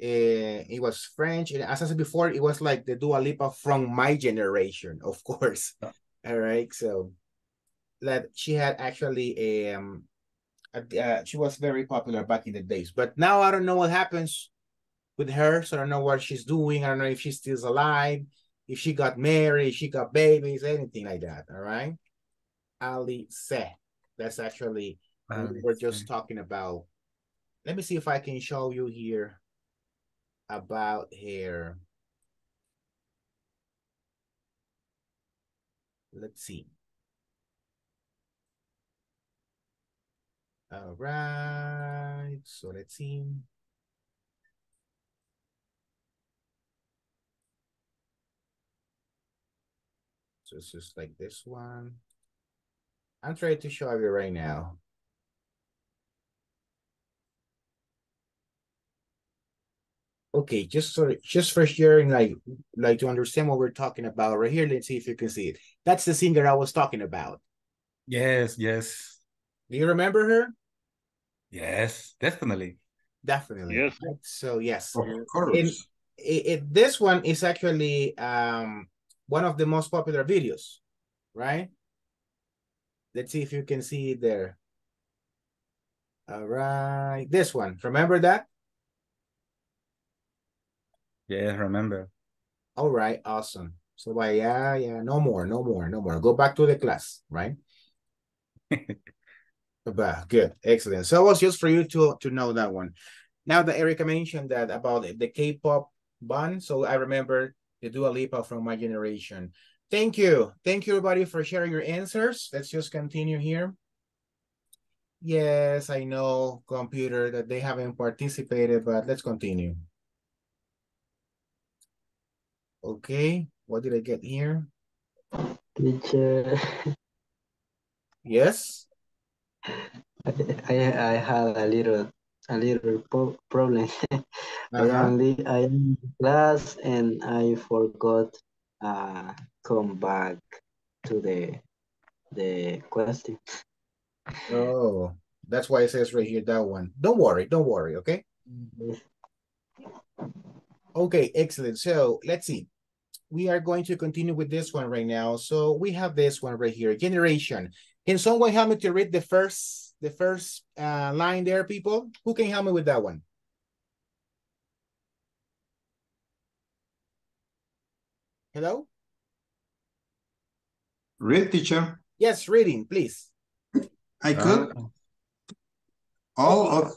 Uh, it was French, and as I said before, it was like the Dua Lipa from my generation, of course. All right, so that she had actually um, uh, she was very popular back in the days. But now I don't know what happens with her, so I don't know what she's doing. I don't know if she's still alive, if she got married, if she got babies, anything like that. All right, Alizée. That's actually we were just talking about. Let me see if I can show you here about her. Let's see. All right, so let's see. So it's just like this one. I'm trying to show you right now. Okay, just so just for sharing, like like to understand what we're talking about right here. Let's see if you can see it. That's the singer I was talking about. Yes, yes, Do you remember her? yes, definitely. Definitely. Yes. So yes, Of And course. it, it this one is actually um one of the most popular videos, right? Let's see if you can see it there. All right, this one. Remember that? Yeah, remember. All right, awesome. So why yeah, yeah, no more, no more, no more. Go back to the class, right? Good, excellent. So it was just for you to to know that one. Now that Erica mentioned that about the K-pop band, so I remember the Dua Lipa from my generation. Thank you, thank you everybody for sharing your answers. Let's just continue here. Yes, I know, computer, that they haven't participated, but let's continue. Okay, what did I get here? Teacher, Yes. I I had a little a little problem. I Uh-huh. only I am in class and I forgot uh come back to the the question. Oh, That's why it says right here, that one. Don't worry, don't worry, okay? Okay, excellent. So let's see. We are going to continue with this one right now. So we have this one right here, generation. Can someone help me to read the first the first uh, line there, people? Who can help me with that one? Hello? Read, teacher. Yes, reading, please. I could. Ah, All of Okay,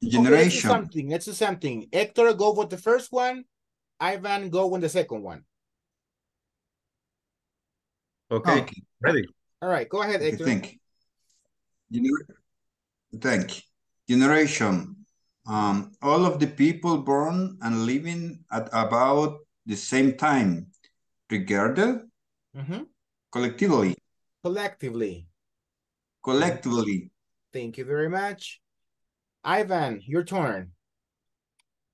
let's do generation. something. Let's do something. Hector, go with the first one. Ivan, go with the second one. okay, Okay. ready. All right, go ahead, Hector. thank. Gener- Thank. Generation. Um, all of the people born and living at about the same time, regarded Mhm. collectively, Collectively. collectively. Thank you very much. Ivan, your turn.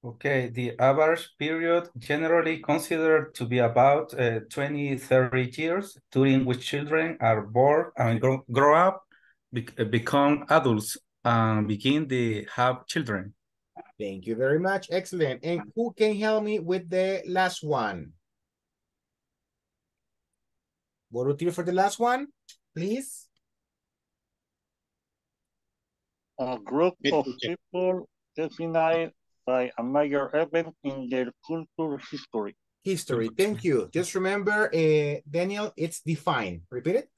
Okay, the average period generally considered to be about uh, 20, 30 years, during which children are born and grow, grow up, bec uh, become adults, and begin to have children. Thank you very much. Excellent. And who can help me with the last one? Volunteer for the last one, please. A group of people defined by a major event in their cultural history. History. Thank you. Just remember, uh, Daniel, it's defined. Repeat it.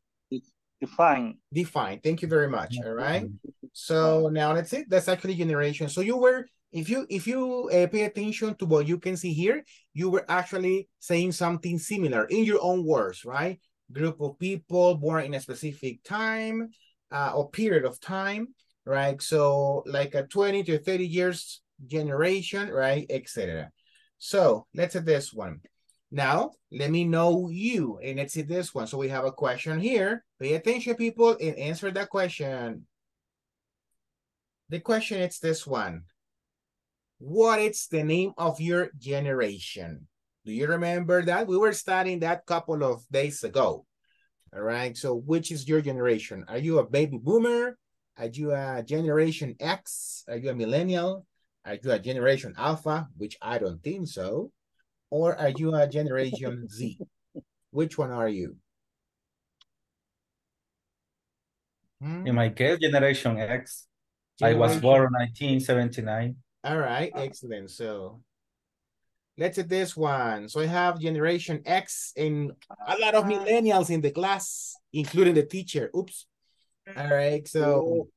Define. Define. Thank you very much. All right. So now that's it. That's actually generation. So you were, if you if you uh, pay attention to what you can see here, you were actually saying something similar in your own words, right? Group of people born in a specific time uh, or period of time, right? So like a 20 to 30 years generation, right? Etc. So let's say this one. Now, let me know you, and let's see this one. So we have a question here. Pay attention, people, and answer that question. The question is this one. What is the name of your generation? Do you remember that? We were studying that couple of days ago. All right, so which is your generation? Are you a baby boomer? Are you a generation X? Are you a millennial? Are you a generation alpha, which I don't think so? Or are you a generation Z? Which one are you? Hmm? In my case, Generation X. I was born in 1979. All right, excellent. So let's at this one. So I have generation X and a lot of millennials in the class, including the teacher. Oops. All right, so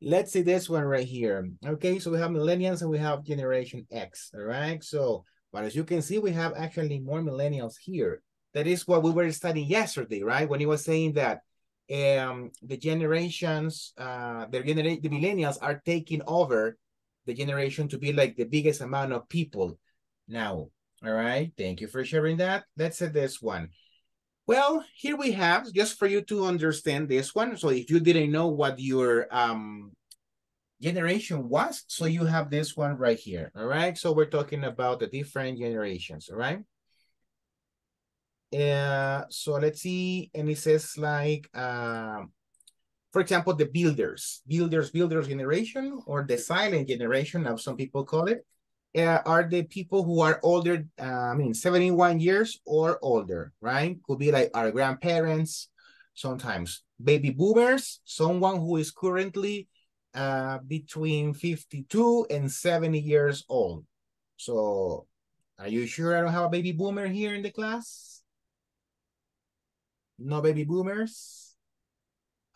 let's see this one right here. Okay, so we have millennials and we have generation X. All right, so but as you can see, we have actually more millennials here. That is what we were studying yesterday, right? When he was saying that um the generations, uh the genera the millennials are taking over the generation to be like the biggest amount of people now. All right, thank you for sharing that. Let's say this one. Well, here we have, just for you to understand this one. So if you didn't know what your um generation was, so you have this one right here. All right, so we're talking about the different generations. All right. Uh, so let's see, and it says like, um, for example, the builders, builders, builders generation, or the silent generation, as some people call it, uh, are the people who are older, uh, I mean, 71 years or older, right? Could be like our grandparents, sometimes baby boomers, someone who is currently uh, between 52 and 70 years old. So are you sure I don't have a baby boomer here in the class? No baby boomers?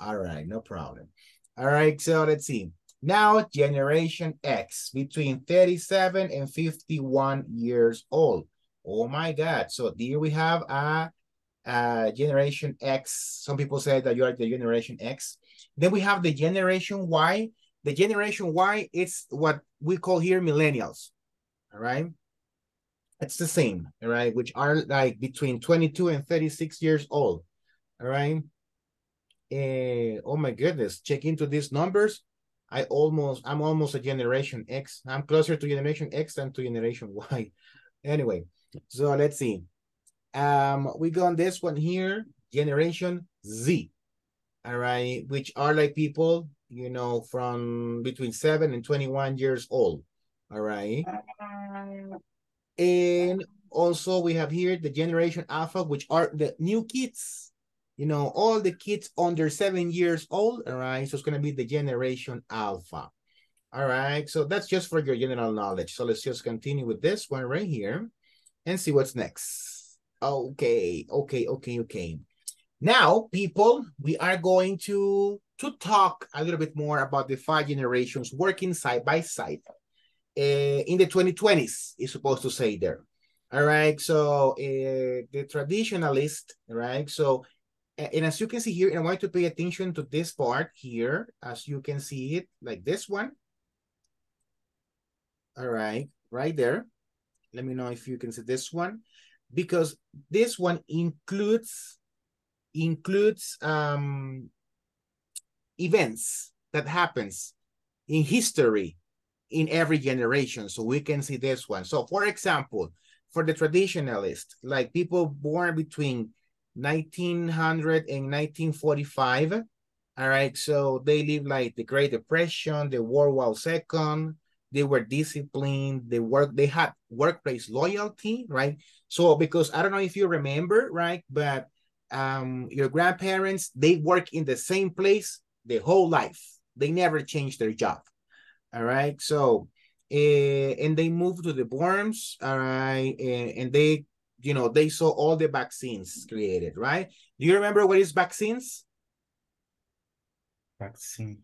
All right, no problem. All right, so let's see. Now, Generation X, between 37 and 51 years old. Oh my God. So here we have a, a Generation X. Some people say that you are the Generation X. Then we have the Generation Y. The Generation Y, it's what we call here millennials. All right. It's the same, all right, which are like between 22 and 36 years old. All right. Eh, oh my goodness, check into these numbers. I almost, I'm almost a generation X. I'm closer to generation X than to generation Y. Anyway, so let's see. Um, we go on this one here, generation Z. All right, which are like people you know, from between 7 and 21 years old. All right. And also we have here the generation alpha, which are the new kids, you know, all the kids under seven years old. All right. So it's going to be the generation alpha. All right. So that's just for your general knowledge. So let's just continue with this one right here and see what's next. Okay. Okay. Okay. Okay. Now, people, we are going to, to talk a little bit more about the five generations working side by side uh, in the 2020s, is supposed to say there. All right, so uh, the traditionalist, right? So, and as you can see here, and I want to pay attention to this part here, as you can see it, like this one. All right, right there. Let me know if you can see this one, because this one includes includes um, events that happens in history in every generation. So we can see this one. So for example, for the traditionalist, like people born between 1900 and 1945, all right, so they live like the Great Depression, the World War II, they were disciplined, they work, they had workplace loyalty, right? So because I don't know if you remember, right, but um, your grandparents, they work in the same place the whole life. They never changed their job. All right. So, uh, and they moved to the dorms. All right. And, and they, you know, they saw all the vaccines created, right? Do you remember what is vaccines? Vaccine.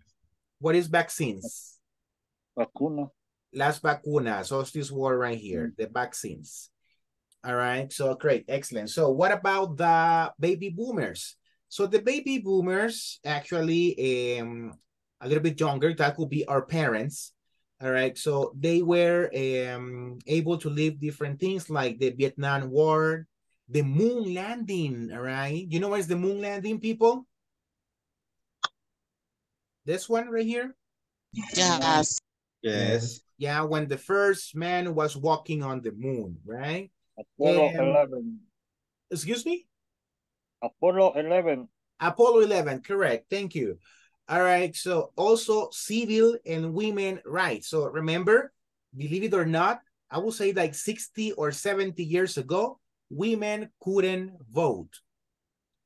What is vaccines? Vacuna. Las vacunas. So it's this word right here, the vaccines. All right. So great. Excellent. So what about the baby boomers? So the baby boomers actually um, a little bit younger, that could be our parents. All right. So they were um, able to live different things like the Vietnam War, the moon landing. All right. You know what is the moon landing, people? This one right here? Yes. Yes. Yeah, when the first man was walking on the moon, right? Apollo Um, 11. Excuse me? Apollo 11. Apollo 11, correct. Thank you. All right. So also civil and women rights. So remember, believe it or not, I will say like 60 or 70 years ago, women couldn't vote.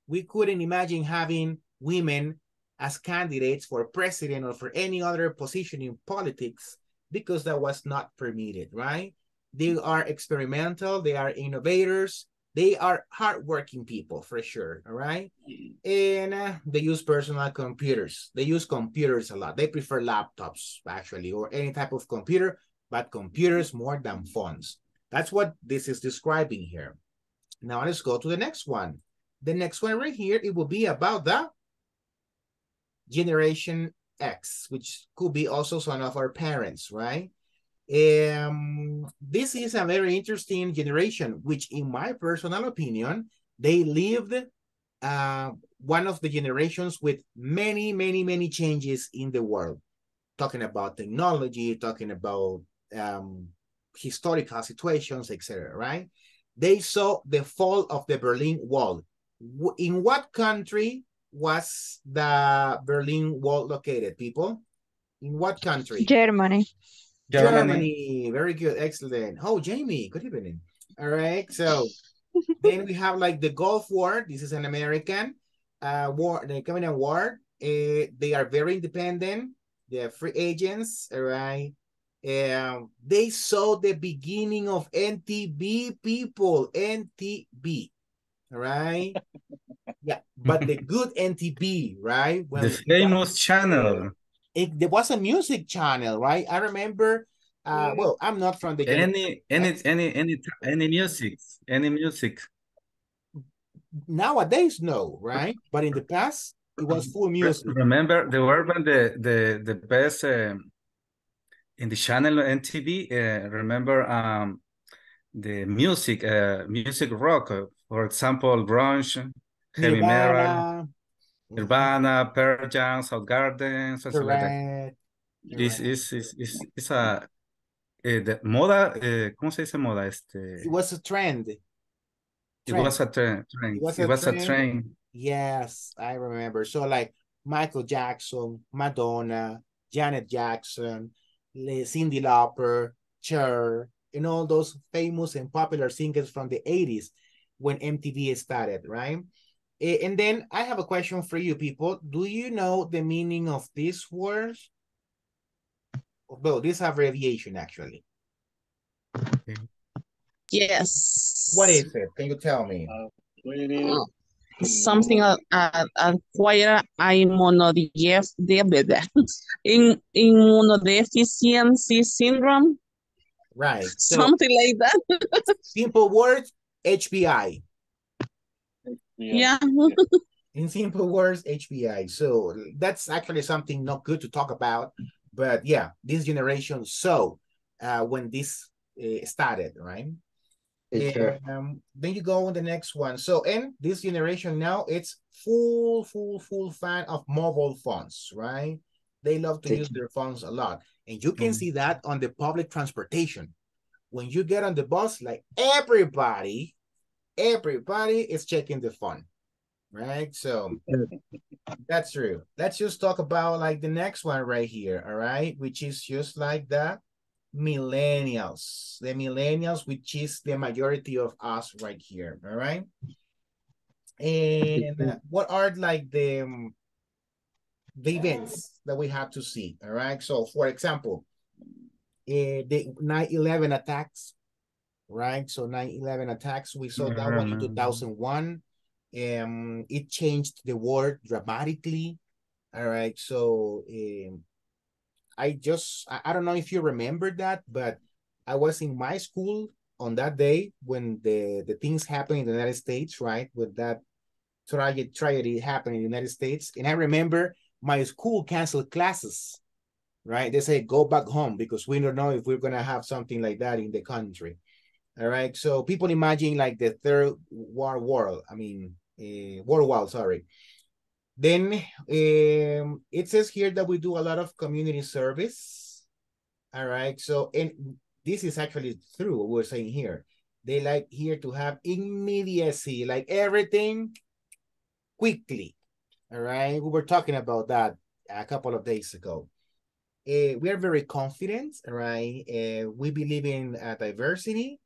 We couldn't imagine having women as candidates for president or for any other position in politics because that was not permitted, right? They are experimental, they are innovators, they are hardworking people for sure, all right? And uh, they use personal computers. They use computers a lot. They prefer laptops, actually, or any type of computer, but computers more than phones. That's what this is describing here. Now let's go to the next one. The next one right here, it will be about the Generation X, which could be also some of our parents, right? Um, this is a very interesting generation, which in my personal opinion, they lived uh, one of the generations with many, many, many changes in the world. Talking about technology, talking about um, historical situations, etc. Right? They saw the fall of the Berlin Wall. In what country was the Berlin Wall located, people? In what country? Germany. Germany. Very good. Excellent. Oh, Jamie, good evening. All right. So then we have like the Gulf War. This is an American uh, war, the Covenant War. Uh, they are very independent. They are free agents. All right. Um, they saw the beginning of MTV people. MTV. All right. yeah. But the good MTV, right? The famous channel. It, there was a music channel, right? I remember. Uh, well, I'm not from the Any any any any any music, any music. nowadays, no, right? But in the past, it was full music. Remember, they were when the the the best um, in the channel MTV. Uh, remember um the music, uh, music rock, uh, for example, grunge, heavy metal, Nirvana, Pearl Jam, Soundgarden, something like that. Is is is is is a eh, de moda, eh, ¿cómo se dice moda? Este, It was a trend. it was a trend, trend. It was It a was a trend. trend. Yes, I remember. So like Michael Jackson, Madonna, Janet Jackson, Cyndi Lauper, Cher, and all those famous and popular singers from the 80s when MTV started, right? Eh, And then I have a question for you people. Do you know the meaning of these words? Although this abbreviation actually. Yes. What is it? Can you tell me? Uh, something uh, acquire immunodef- in immunodeficiency syndrome, Right. So something like that. simple words, HBI. Yeah. In simple words, HBI. So that's actually something not good to talk about. But yeah, this generation so uh, when this uh, started, right? Teacher. Um, then you go on the next one. So in this generation now, it's full, full, full fan of mobile phones, right? They love to use their phones a lot. And you can see that on the public transportation. When you get on the bus, like everybody, everybody is checking the phone, right? So that's true. Let's just talk about like the next one right here, all right? Which is just like that millennials, the millennials, which is the majority of us right here, all right? And what are like the, um, the events that we have to see, all right? So for example, uh, the 9-11 attacks, right? So 9-11 attacks, we saw that one in 2001. Um, it changed the world dramatically, all right? So um, I just, I, I don't know if you remember that, but I was in my school on that day when the, the things happened in the United States, right? With that tragic tragedy happened in the United States. And I remember my school canceled classes, right? They say, go back home because we don't know if we're going to have something like that in the country. All right. So people imagine like the third world world. I mean, uh, world war, sorry. Then um, it says here that we do a lot of community service. All right. So, and this is actually true what we're saying here. They like here to have immediacy, like everything quickly. All right. We were talking about that a couple of days ago. Uh, we are very confident, right? Uh, we believe in uh, diversity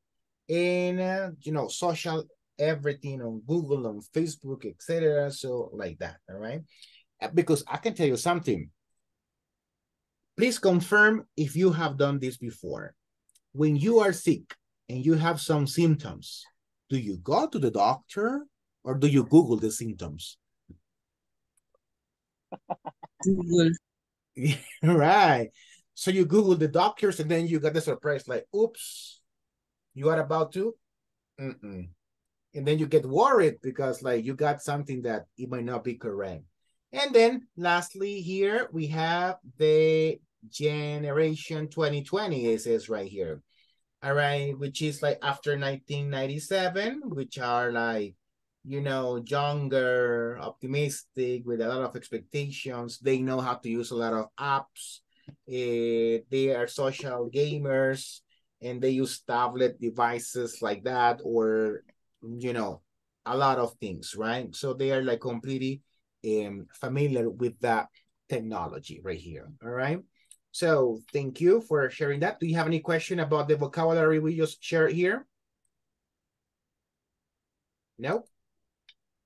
and, uh, you know, social everything on Google, on Facebook, etc. So like that, all right? Uh, Because I can tell you something. Please confirm if you have done this before. When you are sick and you have some symptoms, do you go to the doctor or do you Google the symptoms? Google. right. So you Google the doctors and then you got the surprise like, oops, you are about to? Mm-mm. And then you get worried because like you got something that it might not be correct. And then lastly here we have the generation 2020 it says right here. All right, which is like after 1997, which are like, you know, younger, optimistic, with a lot of expectations. They know how to use a lot of apps. Eh, they are social gamers and they use tablet devices like that or, you know, a lot of things, right? So they are like completely um, familiar with that technology right here, all right? So thank you for sharing that. Do you have any question about the vocabulary we just shared here? No?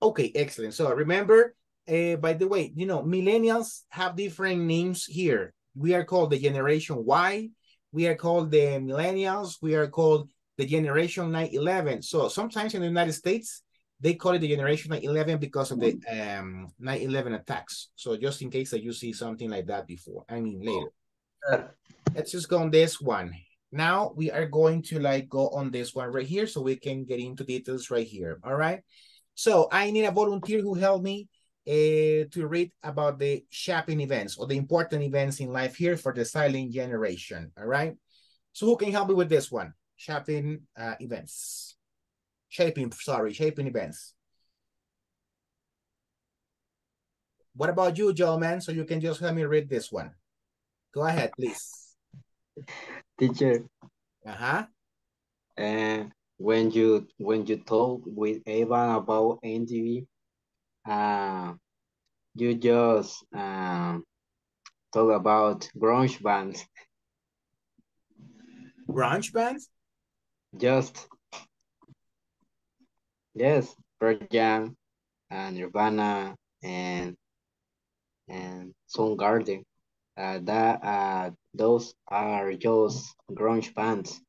Okay, excellent. So remember, uh, by the way, you know, millennials have different names here. We are called the Generation Y. We are called the Millennials. We are called the Generation 9-11. So sometimes in the United States, they call it the Generation 9-11 because of the um 9-11 attacks. So just in case that you see something like that before, I mean later. Let's just go on this one. Now we are going to like go on this one right here so we can get into details right here. All right. So I need a volunteer who help me uh, to read about the shopping events or the important events in life here for the silent generation. All right. So who can help me with this one? Shopping uh, events. Shaping, sorry, shaping events. What about you, Jolman? So you can just help me read this one. Go ahead, please. Teacher, Uh-huh. uh, when you when you talk with Evan about MTV, uh, you just um, talk about grunge bands. Grunge bands? Just yes, Pearl Jam and Nirvana and and Soundgarden. Uh, that uh, those are just grunge bands.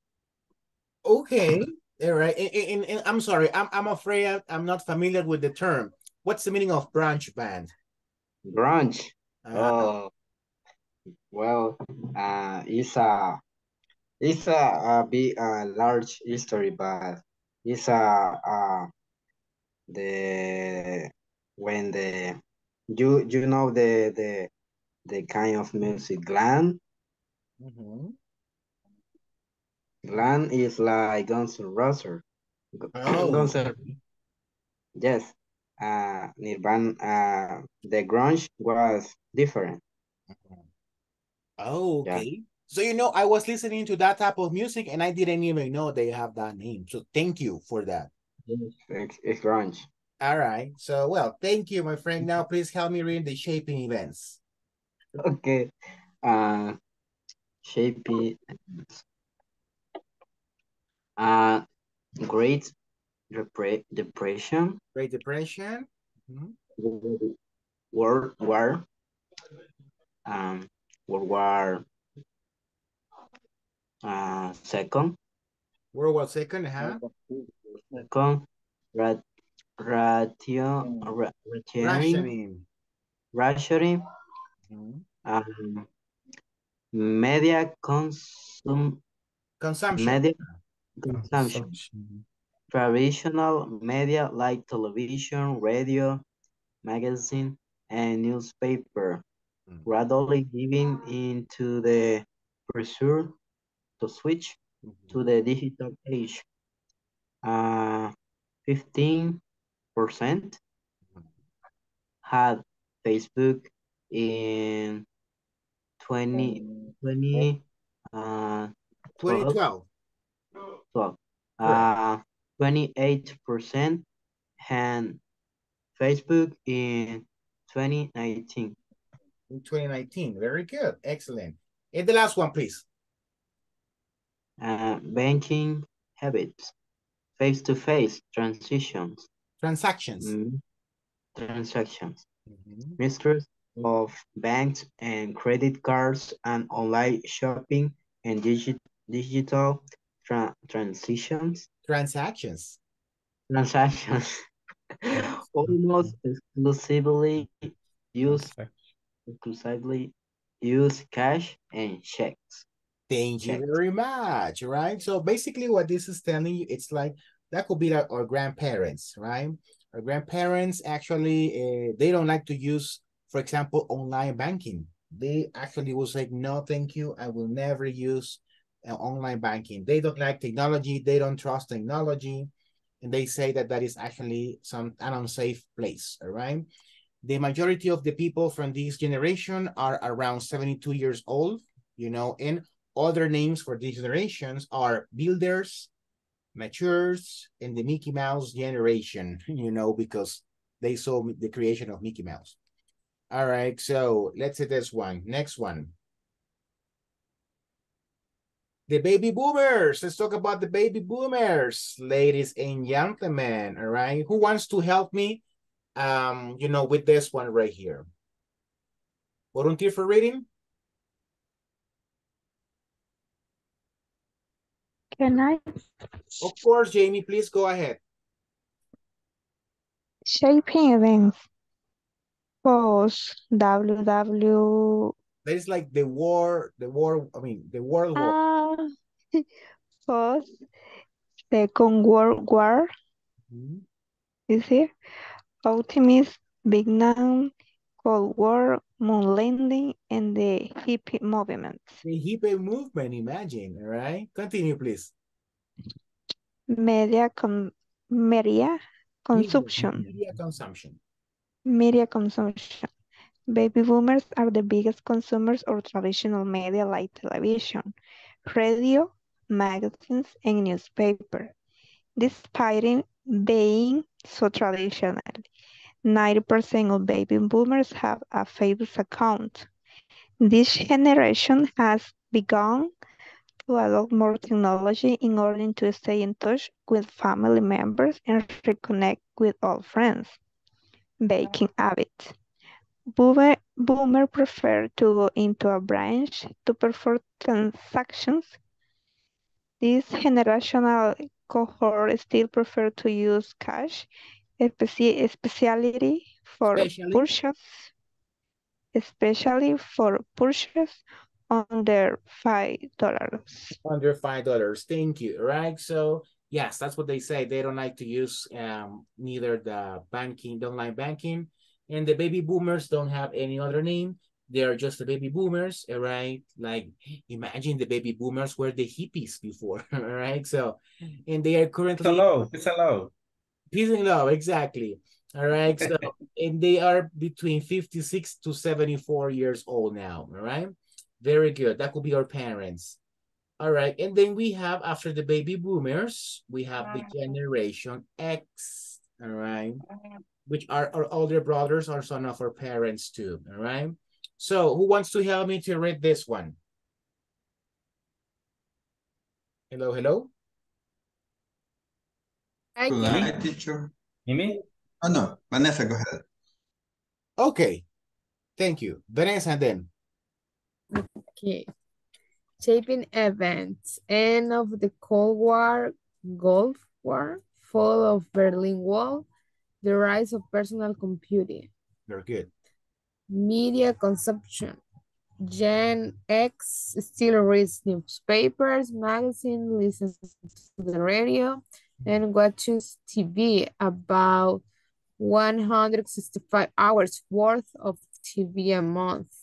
Okay. All right. And, and- and I'm sorry. I'm I'm afraid I'm not familiar with the term. What's the meaning of branch band? Branch. Uh, Oh, well, uh, it's a it's a, a big a large history, but it's a uh, the when the you you know the the the kind of music glam mhm. glam is like Guns N' Roses. Oh, Guns N' yes. Uh, Nirvana. Uh, the grunge was different. Oh, Yeah. okay. So you know, I was listening to that type of music and I didn't even know they have that name. So thank you for that. It's, it's grunge. All right. So well, thank you, my friend. Now please help me read the shaping events. Okay. Uh, shapy. Uh, Great Depression, Great Depression. Mhm. World War, um, World War uh, Second, World War Second, huh? Second, rat, ratio, ra, rationing, Rationing. rationing, Mhm. um, media consum, Consumption. media consumption. Traditional media like television, radio, magazine, and newspaper Mm. gradually giving into the pursuit to switch to Mhm. the digital age. Uh, 15% had Facebook in 20, 20, uh, 12, 2012. 12. Uh, 28% had Facebook in 2019. In 2019. Very good. Excellent. And the last one, please. Uh, banking habits, face-to-face transitions, Transactions. mm, transactions, Mhm. mistrust of banks and credit cards and online shopping and digi digital tra transitions, Transactions. transactions almost exclusively use exclusively use cash and checks. Thank you very much, right? So basically what this is telling you, it's like, that could be like our grandparents, right? Our grandparents actually, uh, they don't like to use, for example, online banking. They actually will say, no, thank you. I will never use online banking. They don't like technology. They don't trust technology. And they say that that is actually some an unsafe place, all right? The majority of the people from this generation are around 72 years old, you know, and other names for these generations are builders, matures, and the Mickey Mouse generation, you know, because they saw the creation of Mickey Mouse. All right, so let's say this one. Next one. The baby boomers. Let's talk about the baby boomers, ladies and gentlemen. All right, who wants to help me? Um, you know, with this one right here. Volunteer for reading? Can I? Of course, Jamie, please go ahead. Shaping events. Post WW. That is like the war, the war, I mean, the world war. Ah, post Second World War. Mhm. Is here? Optimist, Vietnam, Cold War, moon landing, and the hippie movement. The hippie movement, imagine, all right? Continue, please. Media con media Media, consumption. media consumption. Media consumption. Baby boomers are the biggest consumers of traditional media like television, radio, magazines, and newspaper. Despite being so traditional, 90% of baby boomers have a Facebook account. This generation has begun to adopt more technology in order to stay in touch with family members and reconnect with old friends. Banking habits. Boomer, boomer prefer to go into a branch to perform transactions. This generational cohort still prefer to use cash, especi especially for Especially? purchase, especially for purchase under five dollars. under five dollars. Thank you. Right. So yes, that's what they say. They don't like to use um neither the banking, the online banking, and the baby boomers don't have any other name. They are just the baby boomers, all right? Like imagine the baby boomers were the hippies before, all right? So, and they are It's currently allowed. It's hello, peace and love, exactly. All right. So, and they are between 56 to 74 years old now, all right? Very good. That could be our parents. All right. And then we have, after the baby boomers, we have the generation X, all right? Which are our older brothers or son of our parents too, all right? So who wants to help me to read this one? Hello, hello? I Good teacher. Mimi? Oh, no. Vanessa, go ahead. Okay. Thank you. Vanessa then. Okay. Shaping events. End of the Cold War, Gulf War, fall of Berlin Wall, the rise of personal computing, Very good. media consumption. Gen X still reads newspapers, magazines, listens to the radio, and watches TV about 165 hours worth of TV a month.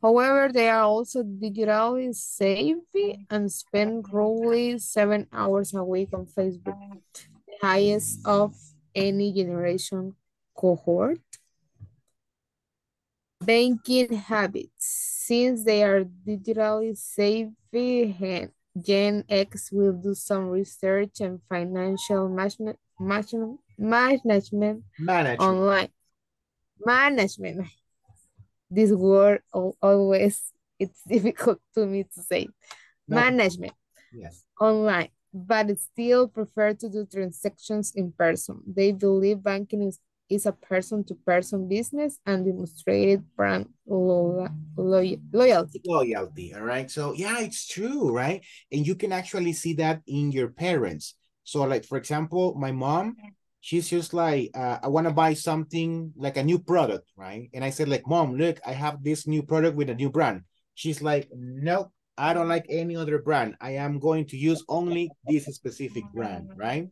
However, they are also digitally savvy and spend roughly seven hours a week on Facebook, the highest of any generation cohort. Banking habits. Since they are digitally savvy, Gen- X will do some research and financial management, management, management Management. online. Management. This word always, it's difficult to me to say. No. Management Yes. online, but still prefer to do transactions in person. They believe banking is, is a person-to-person business and demonstrated brand lo loy loyalty. loyalty all right? So yeah it's true right? And you can actually see that in your parents. So like for example my mom she's just like uh, i want to buy something like a new product right? And i said like mom look i have this new product with a new brand. She's like nope i don't like any other brand i am going to use only this specific brand right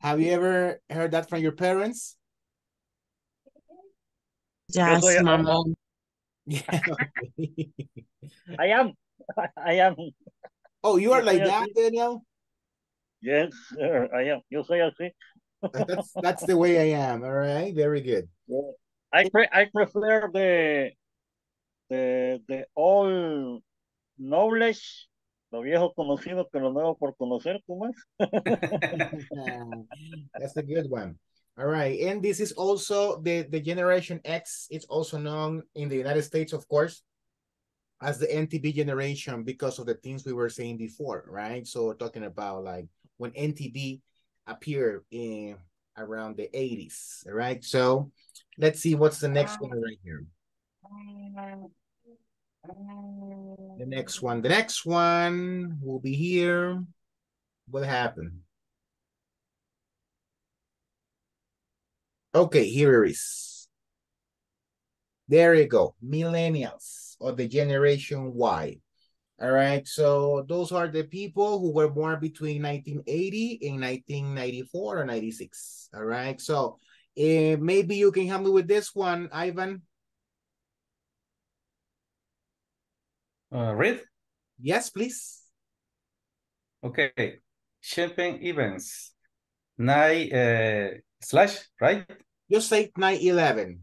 have you ever heard that from your parents Yes, my mom. yeah I am. I am. oh you are like that daniel Yes, sir, I am. Yo soy así. that's that's the way i am all right very good Yeah. I pre I prefer the the the old knowledge, lo viejo conocido que lo nuevo por conocer, ¿cómo es? That's a good one. All right. And this is also the, the Generation X. It's also known in the United States, of course, as the MTV generation because of the things we were saying before, right? So we're talking about like when MTV appeared in around the 80s, right? So let's see what's the next one right here. Um, The next one. The next one will be here. What happened? Okay, here it is. There you go. Millennials or the generation Y. All right. So those are the people who were born between 1980 and 1994 or 96. All right. So uh, maybe you can help me with this one, Ivan. Uh, read? Yes, please. Okay. Shipping events. Nine uh, slash, right? Just say 9-11.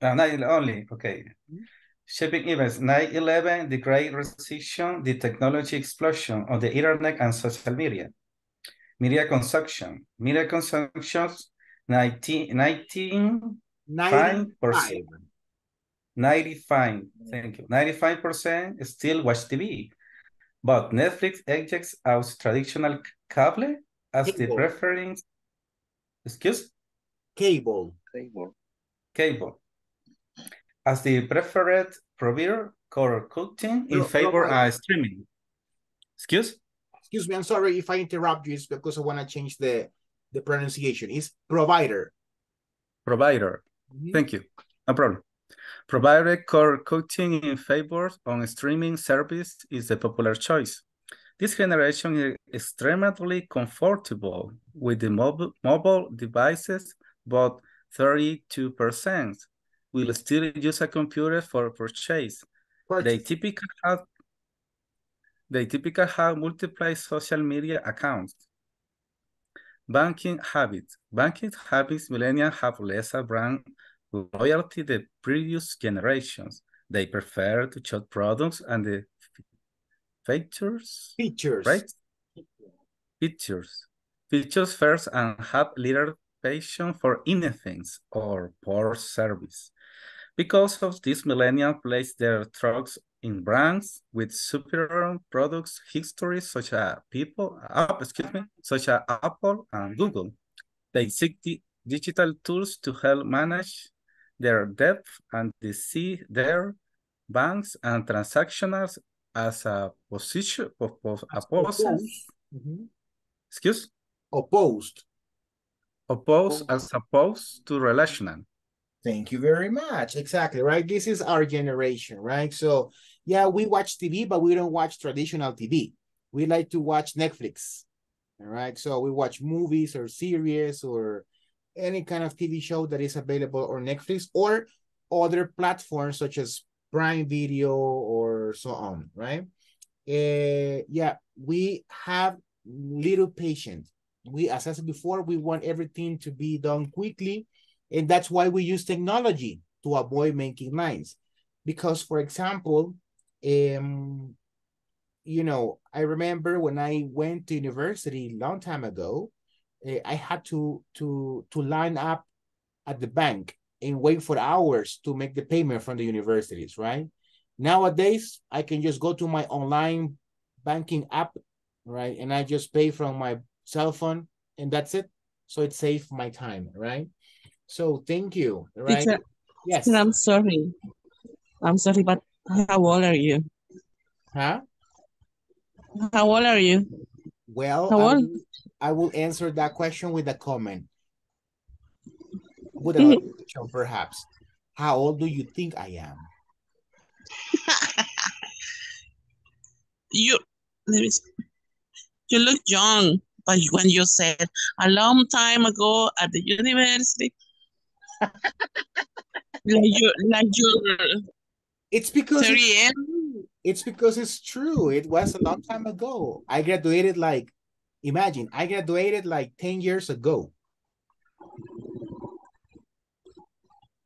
Uh, nine only, okay. Shipping events, 9-11, the Great Recession, the technology explosion of the internet and social media. Media consumption. Media consumption 19, 19 95. 5%. 95, thank you. 95% still watch TV. But Netflix ejects out traditional cable as the Cable. preferring, excuse, Cable. Table. cable. As the preferred provider for cooking in Pro- favor provider. of streaming. Excuse? Excuse me, I'm sorry if I interrupt you. It's because I want to change the, the pronunciation. It's provider. Provider. Mhm. Thank you. No problem. Provided core cooking in favor on streaming service is the popular choice. This generation is extremely comfortable with the mobile, mobile devices, but 32% will still use a computer for purchase. They typically have they typically have multiple social media accounts. Banking habits. Banking habits, millennials have lesser brand loyalty than previous generations. They prefer to shop products and the features. Features. Right? Features. Features first and have little patience for anything or poor service. Because of this, millennials place their trust in brands with superior products histories such as people, uh, excuse me, such as Apple and Google. They seek di digital tools to help manage their debt and they see their banks and transactionals as a position of, of opposed, Mhm. excuse, Opposed. opposed as opposed to relational. Thank you very much. Exactly, right? This is our generation, right? So, yeah, we watch TV, but we don't watch traditional TV. We like to watch Netflix, all right? So we watch movies or series or any kind of TV show that is available on Netflix or other platforms such as Prime Video or so on, right? Uh, yeah, we have little patience. We, as I said before, we want everything to be done quickly and that's why we use technology to avoid making lines. Because, for example, um, you know, I remember when I went to university a long time ago, eh, I had to to to line up at the bank and wait for hours to make the payment from the universities, right? Nowadays, I can just go to my online banking app, right? And I just pay from my cell phone and that's it. So it saved my time, right? So thank you, right? Teacher, Yes. teacher, I'm sorry. I'm sorry, but how old are you? Huh? How old are you? Well, I will, I will answer that question with a comment. With another mm-hmm. question, perhaps. How old do you think I am? You, let me see. you look young, but when you said a long time ago at the university, like you, like you're It's because 30 it's, years. It's because it's true. It was a long time ago. I graduated like, imagine, I graduated like 10 years ago.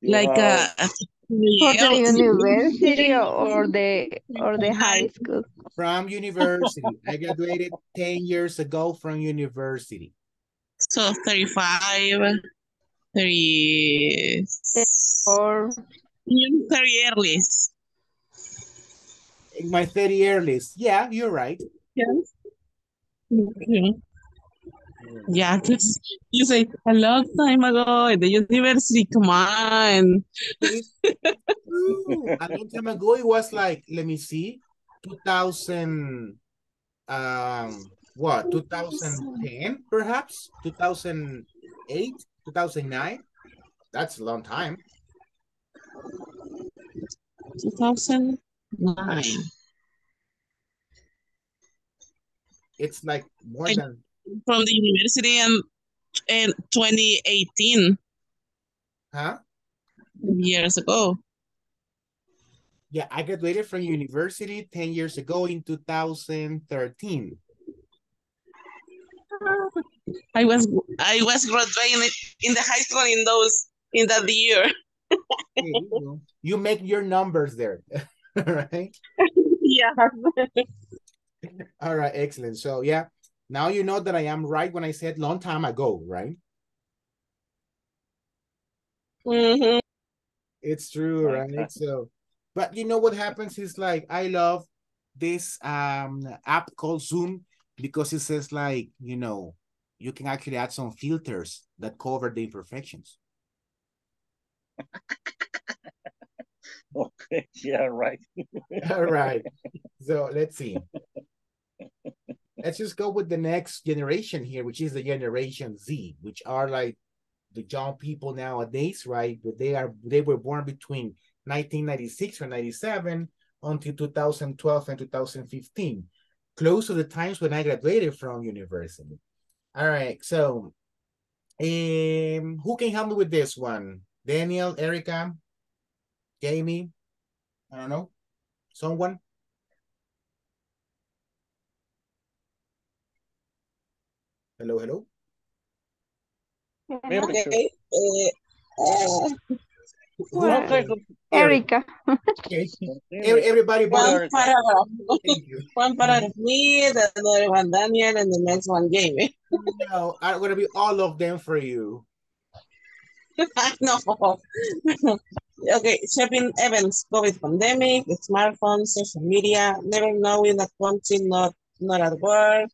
like Wow. uh, For the university or the or the high school. From university. I graduated 10 years ago from university. So 35, 30, Or you 30 early. In my 30 year list. Yeah, you're right. Yes. Okay. Yeah, because you say a long time ago at the university, come on. A long time ago, it was like, let me see, 2000, um, what, 2010, perhaps? 2008, 2009? That's a long time. 2009. It's like more I- than, From the university and in 2018, huh? years ago. Yeah, I graduated from university 10 years ago in 2013. I was I was graduating in the high school in those in that year. Okay, you know, you make your numbers there, right? yeah. All right, excellent. So yeah, now you know that I am right when I said long time ago, right? Mhm. It's true, right? So, but you know what happens is like I love this um app called Zoom because it says like, you know, you can actually add some filters that cover the imperfections. Okay, yeah, right. All right. So let's see. Let's just go with the next generation here, which is the Generation Z, which are like the young people nowadays, right? But they are they were born between 1996 or 97 until 2012 and 2015, close to the times when I graduated from university. All right, so um, who can help me with this one? Daniel, Erica, Jamie, I don't know, someone? Hello, hello. Okay. eh, uh, Okay. Erica. Okay. Everybody, one vote. paragraph. One paragraph me, the other one Daniel, and the next one Jamie. No, I'm gonna be all of them for you. no. okay, shopping events, COVID pandemic, smartphones, social media, never knowing that something not not at work,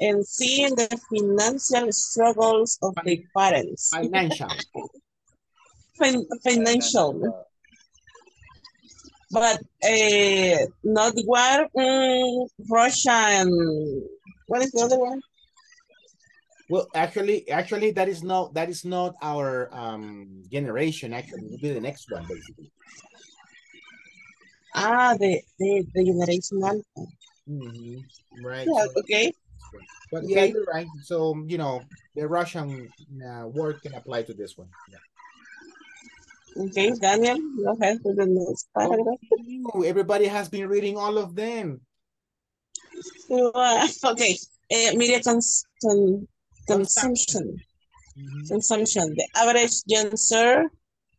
and seeing the financial struggles of the parents. Financial. Fin- financial. But uh, not war, mm, Russia and what is the other one? Well, actually, actually, that is not that is not our um generation. Actually, it will be the next one, basically. Ah, the the, the generation alpha. Mhm, Right. Yeah, so- okay. But yeah, you're right. So you know, the Russian uh, word can apply to this one. Yeah. Okay, Daniel, go ahead the next paragraph. Everybody has been reading all of them. Uh, okay, uh, media cons con consumption. Mm-hmm. Consumption. The average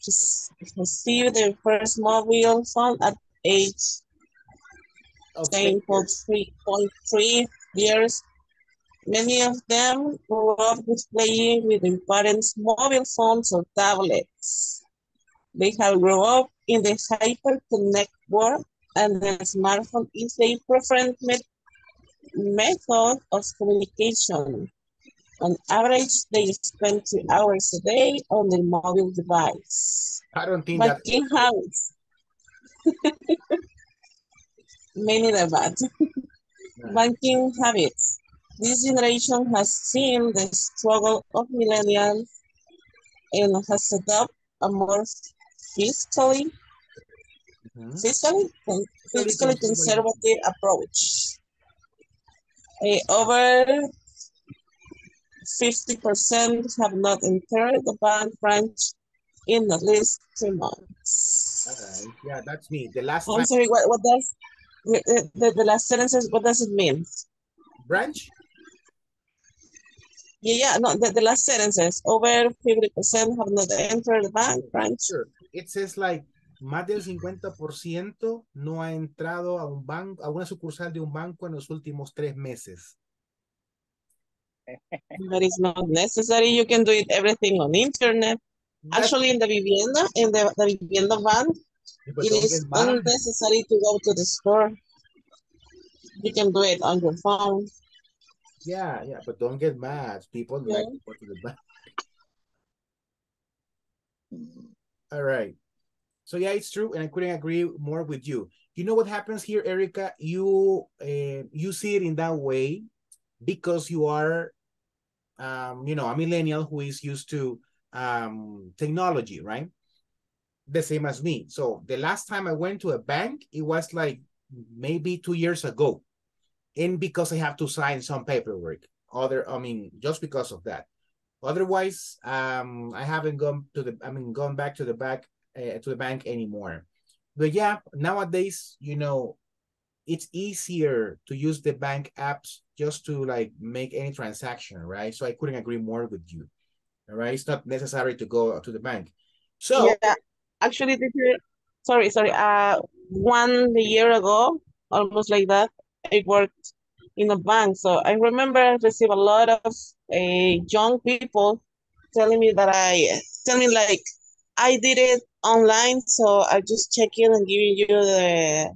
res- received their first mobile phone at age ten point three point three years. Many of them grew up with playing with their parents' mobile phones or tablets. They have grown up in the hyper-connect world, and the smartphone is their preferred met- method of communication. On average, they spend two hours a day on their mobile device. I don't think that. Banking habits. Many of that. Banking habits. This generation has seen the struggle of millennials and has adopted a more fiscally, fiscally, con- fiscally conservative approach. Eh, over 50% have not entered the bank branch in at least three months. Right. Yeah, that's me. The last I'm sorry, what, what does, the, the, the last sentences, what does it mean? branch. Yeah, yeah, no, the, the last sentences, over 50% have not entered the bank branch. Sure. It says like más del 50% no ha entrado a un banco, a una sucursal de un banco en los últimos tres meses. That is not necessary. You can do it everything on internet. Actually, in the vivienda, in the, the vivienda van, But it is unnecessary to go to the store. You can do it on your phone. Yeah, yeah, but don't get mad. People like to go to the bank. All right. So yeah, it's true, and I couldn't agree more with you. You know what happens here, Erica? You uh, you see it in that way because you are, um, you know, a millennial who is used to um technology, right? The same as me. So the last time I went to a bank, it was like maybe two years ago, and because I have to sign some paperwork. Other, I mean, just because of that. Otherwise, um, I haven't gone to the, I mean, gone back to the back uh, to the bank anymore. But yeah, nowadays, you know, it's easier to use the bank apps just to like make any transaction, right? So I couldn't agree more with you. All right, it's not necessary to go to the bank. So yeah, actually, this year, sorry, sorry. Uh, one year ago, almost like that, I worked in a bank. So I remember I received a lot of uh, young people telling me that I, tell me like, I did it online, so I just check in and giving you the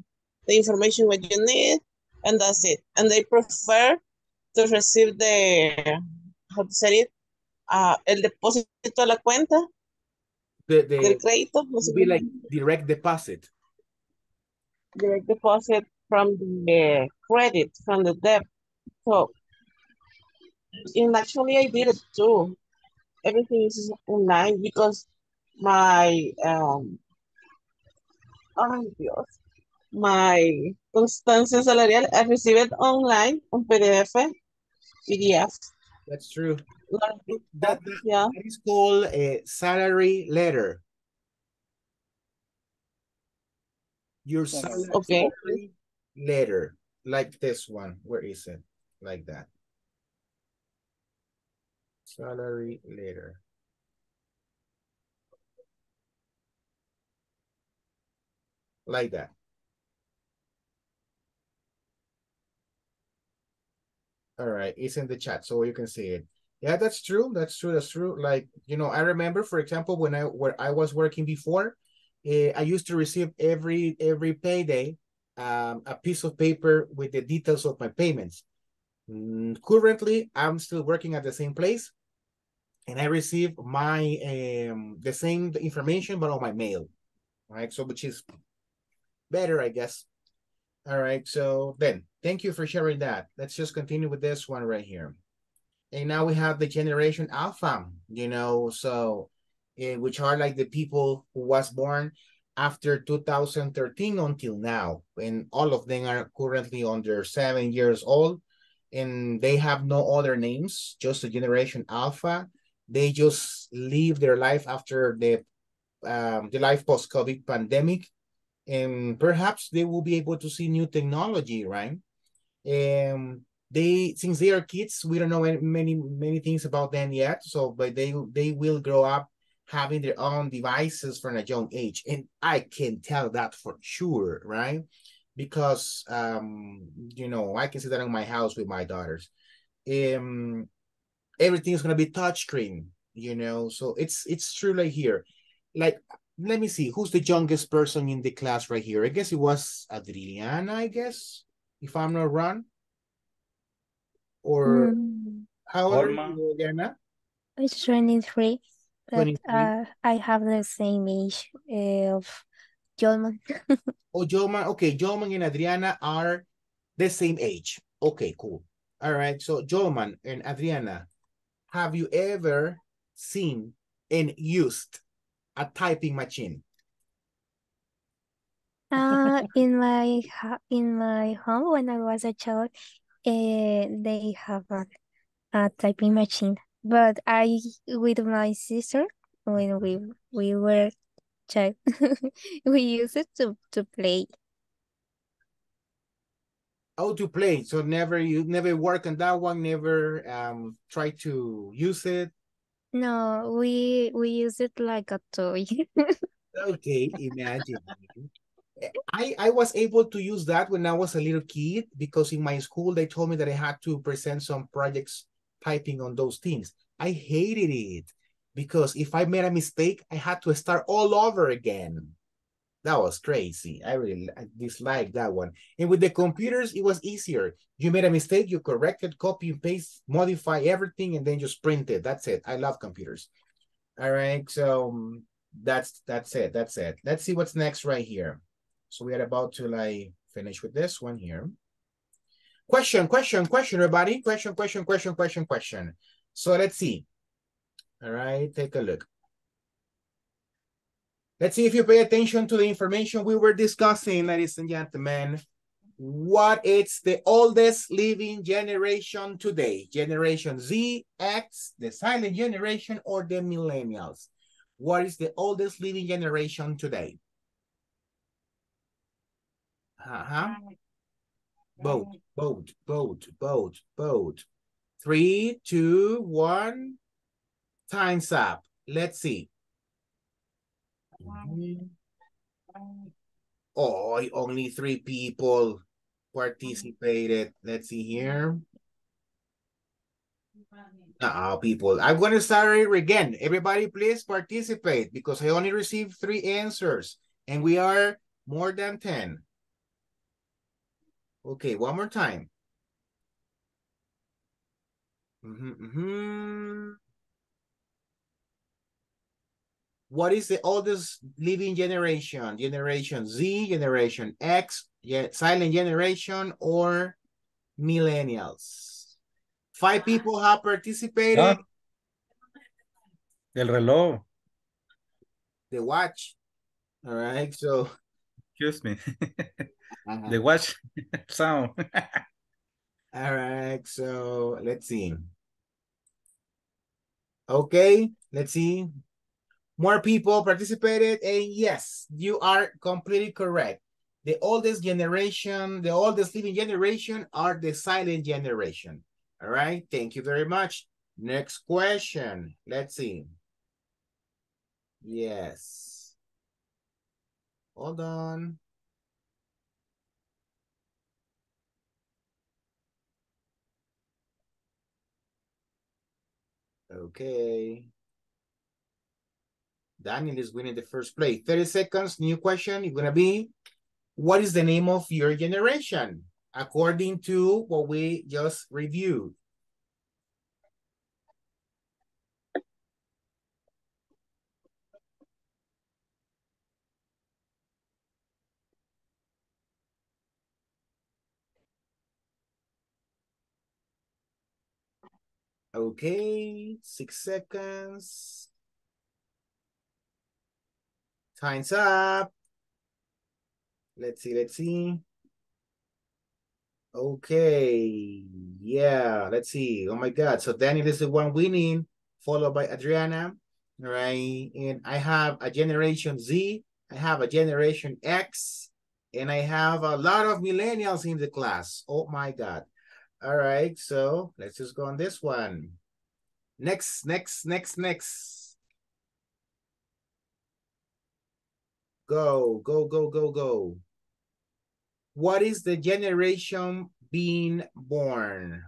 the information what you need, and that's it. And they prefer to receive the how to say it, uh, el depósito a la cuenta The, del the, crédito, no be like direct deposit. direct deposit from the credit, from the debt. So, and actually I did it too. Everything is online because my, um, ay Dios, my constancia salarial, I received it online on PDF, PDF. That's true. Not- That, that, Yeah, that is called a salary letter. Your salary okay. letter, like this one. Where is it? Like that. Salary letter. Like that. All right, it's in the chat, so you can see it. Yeah, that's true. That's true. That's true. Like, you know, I remember, for example, when I where I was working before, eh, I used to receive every every payday um, a piece of paper with the details of my payments. Mm, currently, I'm still working at the same place, and I receive my um the same information but on my mail, right? So which is better, I guess. All right, so then thank you for sharing that. Let's just continue with this one right here. And now we have the generation alpha, you know, so eh, which are like the people who was born after 2013 until now. And all of them are currently under seven years old and they have no other names, just the generation alpha. They just live their life after the um, the life post-COVID pandemic and perhaps they will be able to see new technology, right? Um, they since they are kids, we don't know any- many many things about them yet. So, but they they will grow up having their own devices from a young age, and I can tell that for sure, right? Because um, you know, I can see that in my house with my daughters. Um, everything is gonna be touchscreen, you know. So it's it's true like here. Like, let me see, who's the youngest person in the class right here? I guess it was Adriana, I guess, if I'm not wrong. Or Mm, how old are Olma. you, Adriana? it's 23, but 23. uh, I have the same age of Jolman. Oh, Jolman, okay, Jolman and Adriana are the same age. Okay, cool. All right, so Jolman and Adriana, have you ever seen and used a typing machine? Uh, in my in my home when I was a child, uh, they have a, a typing machine. But I, with my sister, when we we were child, we used it to to play. Oh, to play. So never you never work on that one, never um try to use it. No, we we use it like a toy. Okay, imagine. I, I was able to use that when I was a little kid because in my school they told me that I had to present some projects typing on those things. I hated it because if I made a mistake, I had to start all over again. That was crazy. I really I disliked that one. And with the computers, it was easier. You made a mistake, you corrected, copy and paste, modify everything, and then just print it. That's it. I love computers. All right, so um, that's that's it. That's it. Let's see what's next right here. So we are about to like finish with this one here. Question, question, question, everybody. Question, question, question, question, question. So let's see. All right, take a look. Let's see if you pay attention to the information we were discussing, ladies and gentlemen. What is the oldest living generation today? Generation Z, X, the silent generation, or the millennials? What is the oldest living generation today? Uh-huh. Boat, boat, boat, boat, boat. Three, two, one. Time's up. Let's see. Oh, only three people participated. Let's see here. Uh, people, I'm going to start it again. Everybody, please participate because I only received three answers and we are more than 10. Okay, one more time. Mhm, mhm. What is the oldest living generation? Generation Z, Generation X, silent generation, or millennials? Five people have participated. Ah. El reloj. The watch. All right, so Excuse me. Uh-huh. The watch sound. all right, so let's see. Okay, let's see. More people participated, and yes, you are completely correct. The oldest generation, the oldest living generation are the silent generation. All right, thank you very much. Next question. Let's see. Yes. Hold on. Okay. Daniel is winning the first place. 30 seconds, new question. It's going to be, what is the name of your generation? According to what we just reviewed. Okay, six seconds. Time's up. Let's see, let's see. Okay, yeah, let's see. Oh my God, so Daniel is the one winning, followed by Adriana, right? And I have a Generation Z, I have a Generation X, and I have a lot of millennials in the class. Oh my God. All right, so let's just go on this one. Next, next, next, next. Go, go, go, go, go. What is the generation being born?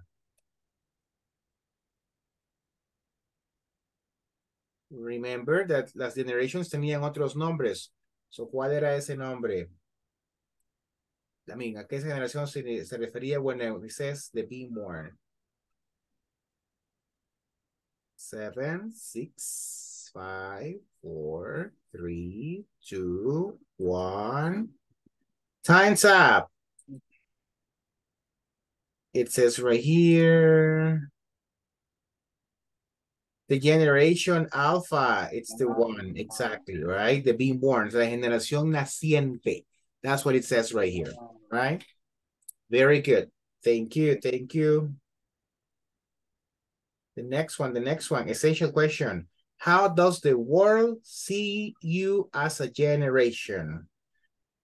Remember that las generations tenían otros nombres. So, ¿cuál era ese nombre? I mean, ¿a qué generación se, se refería when it says the being born? Seven, six, five, four, three, two, one. Time's up. It says right here. The generation alpha, it's the one, exactly, right? The being born, la generación naciente. That's what it says right here, right? Very good. Thank you, thank you. The next one, the next one, essential question. How does the world see you as a generation?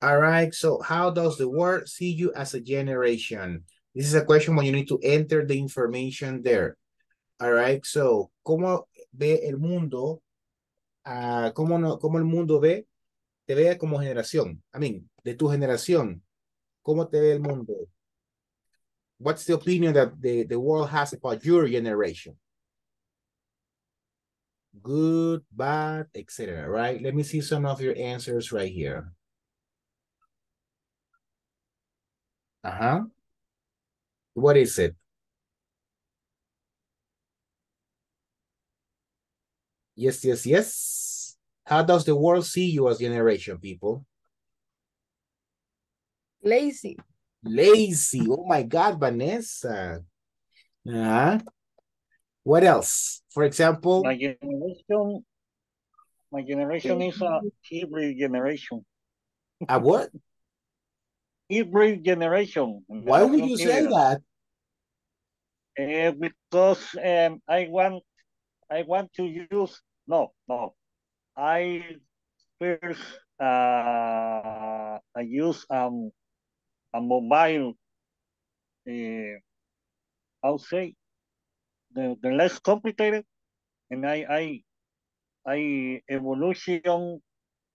All right, so how does the world see you as a generation? This is a question when you need to enter the information there. All right, so, ¿cómo ve el mundo? ah, ¿cómo, no, ¿Cómo el mundo ve? Te ve como generación. I mean, de tu generación. ¿Cómo te ve el mundo? What's the opinion that the, the world has about your generation? Good, bad, etc. Right? Let me see some of your answers right here. Uh-huh. What is it? Yes, yes, yes. How does the world see you as generation, people? Lazy. Lazy. Oh my God, Vanessa. Uh-huh. What else? For example, My generation, my generation is a hybrid generation. a what? Hybrid generation. Why would you say that? Uh, because um, I want, I want to use, no, no. I first, uh, I use um, a mobile, uh, I'll say, the, the less complicated, and I, I, I evolution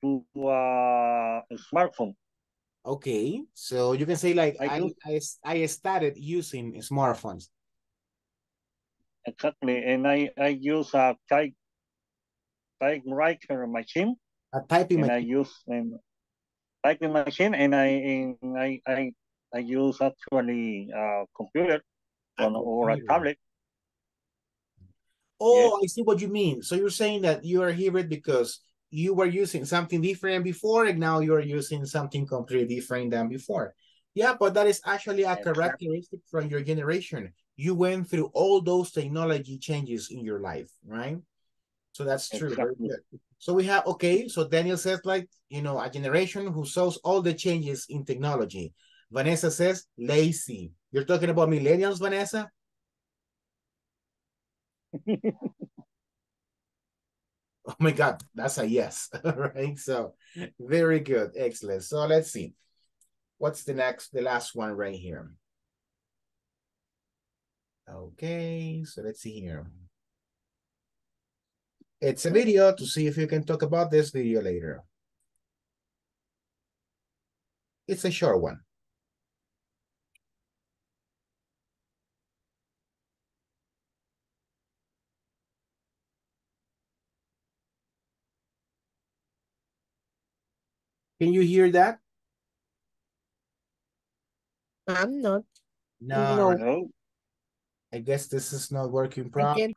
to uh, a smartphone. Okay, so you can say like I I I, I started using smartphones. Exactly, and I, I use a type typewriter machine. A typing and machine. I use um, typing machine, and I and I I I use actually uh, a computer on, or a tablet. Oh, I see what you mean. So you're saying that you are hybrid because you were using something different before and now you're using something completely different than before. Yeah, but that is actually a characteristic from your generation. You went through all those technology changes in your life, right? So that's true. Very good. So we have, okay, so Daniel says like, you know, a generation who shows all the changes in technology. Vanessa says lazy. You're talking about millennials, Vanessa? Oh my God, that's a yes, right? So very good, excellent. So let's see. What's the next, the last one right here? Okay, so let's see here. It's a video to see if you can talk about this video later. It's a short one. Can you hear that? I'm not. No, No. I guess this is not working I properly.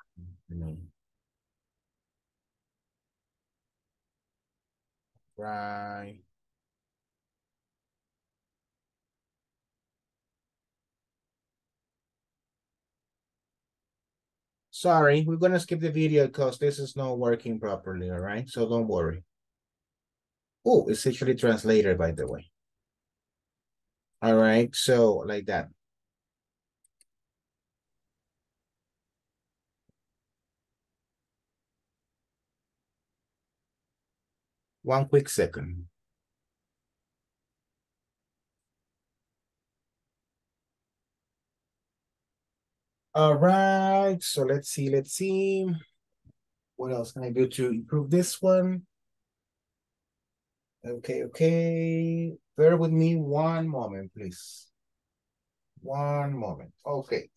Right. Sorry, we're gonna skip the video because this is not working properly, all right? So don't worry. Oh, it's actually translated, by the way. All right, so like that. One quick second. All right, so let's see, let's see. What else can I do to improve this one? Okay, okay. Bear with me one moment, please. One moment. Okay.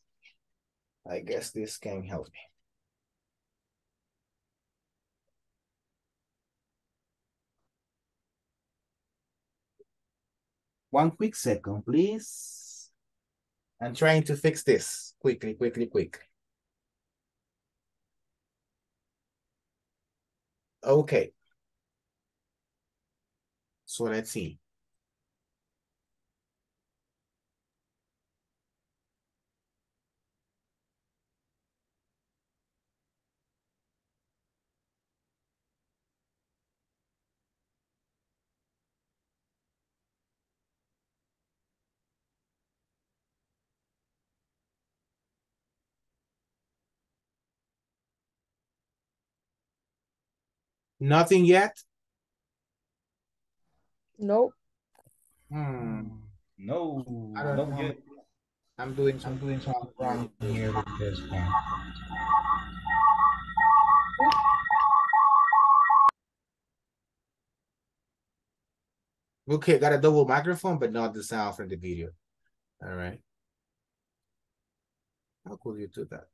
I guess this can help me. One quick second, please. I'm trying to fix this quickly, quickly, quickly. Okay. So let's see. Nothing yet? Nope. Hmm. No, I don't not know. yet. I'm doing I'm doing something wrong here with this one. Okay, got a double microphone, but not the sound from the video. All right. How could you do that?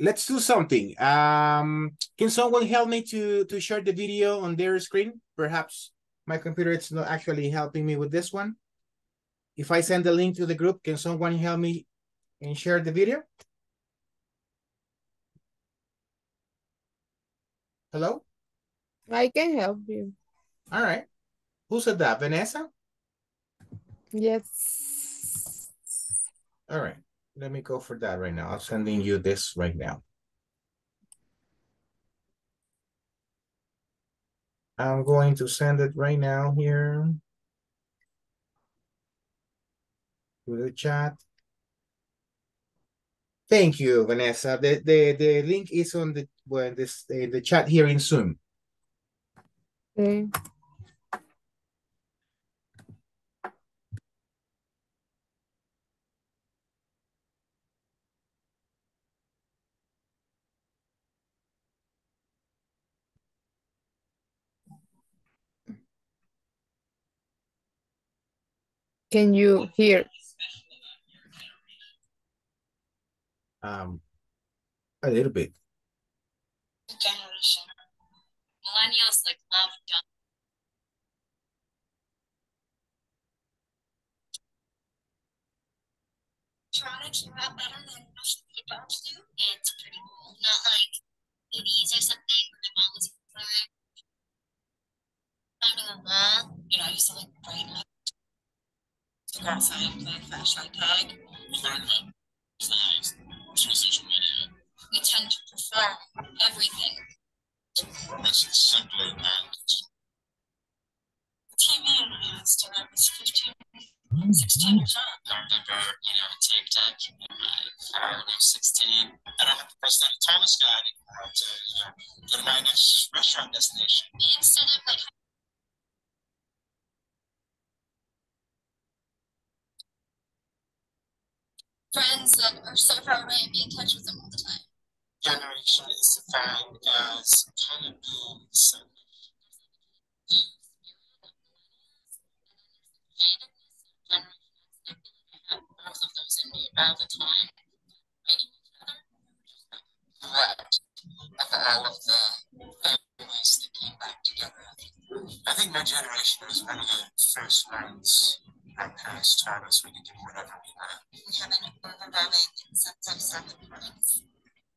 Let's do something. Um, can someone help me to to share the video on their screen? Perhaps my computer is not actually helping me with this one. If I send the link to the group, can someone help me and share the video? Hello? I can help you. All right. Who said that? Vanessa? Yes. All right. Let me go for that right now. I'm sending you this right now. I'm going to send it right now here. To the chat. Thank you, Vanessa. The the the link is on the well, this the, the chat here in Zoom. Okay. Can you hear? Um, a little bit. generation. Millennials like love done. Try to keep out better than most people do. It's pretty cool. Not like 80s or something where my mom was like, blah, blah, blah. You know, I used to like write like to go outside and play flashlight tag. Learning size through social media. We tend to prefer everything This is simply and TV enhanced and I was 15, 16 years old. I remember, you know, tape deck in my car when I was 16. I don't have to press that Thomas guide anymore to, you know, go to my next restaurant destination. Instead of like friends that are so far away and be in touch with them all the time. Generation is defined as kind of being so both of those in me the time. Of the families that came back together. I think my generation was one of the first ones taught us we could do whatever we. We have an overwhelming sense of self-importance.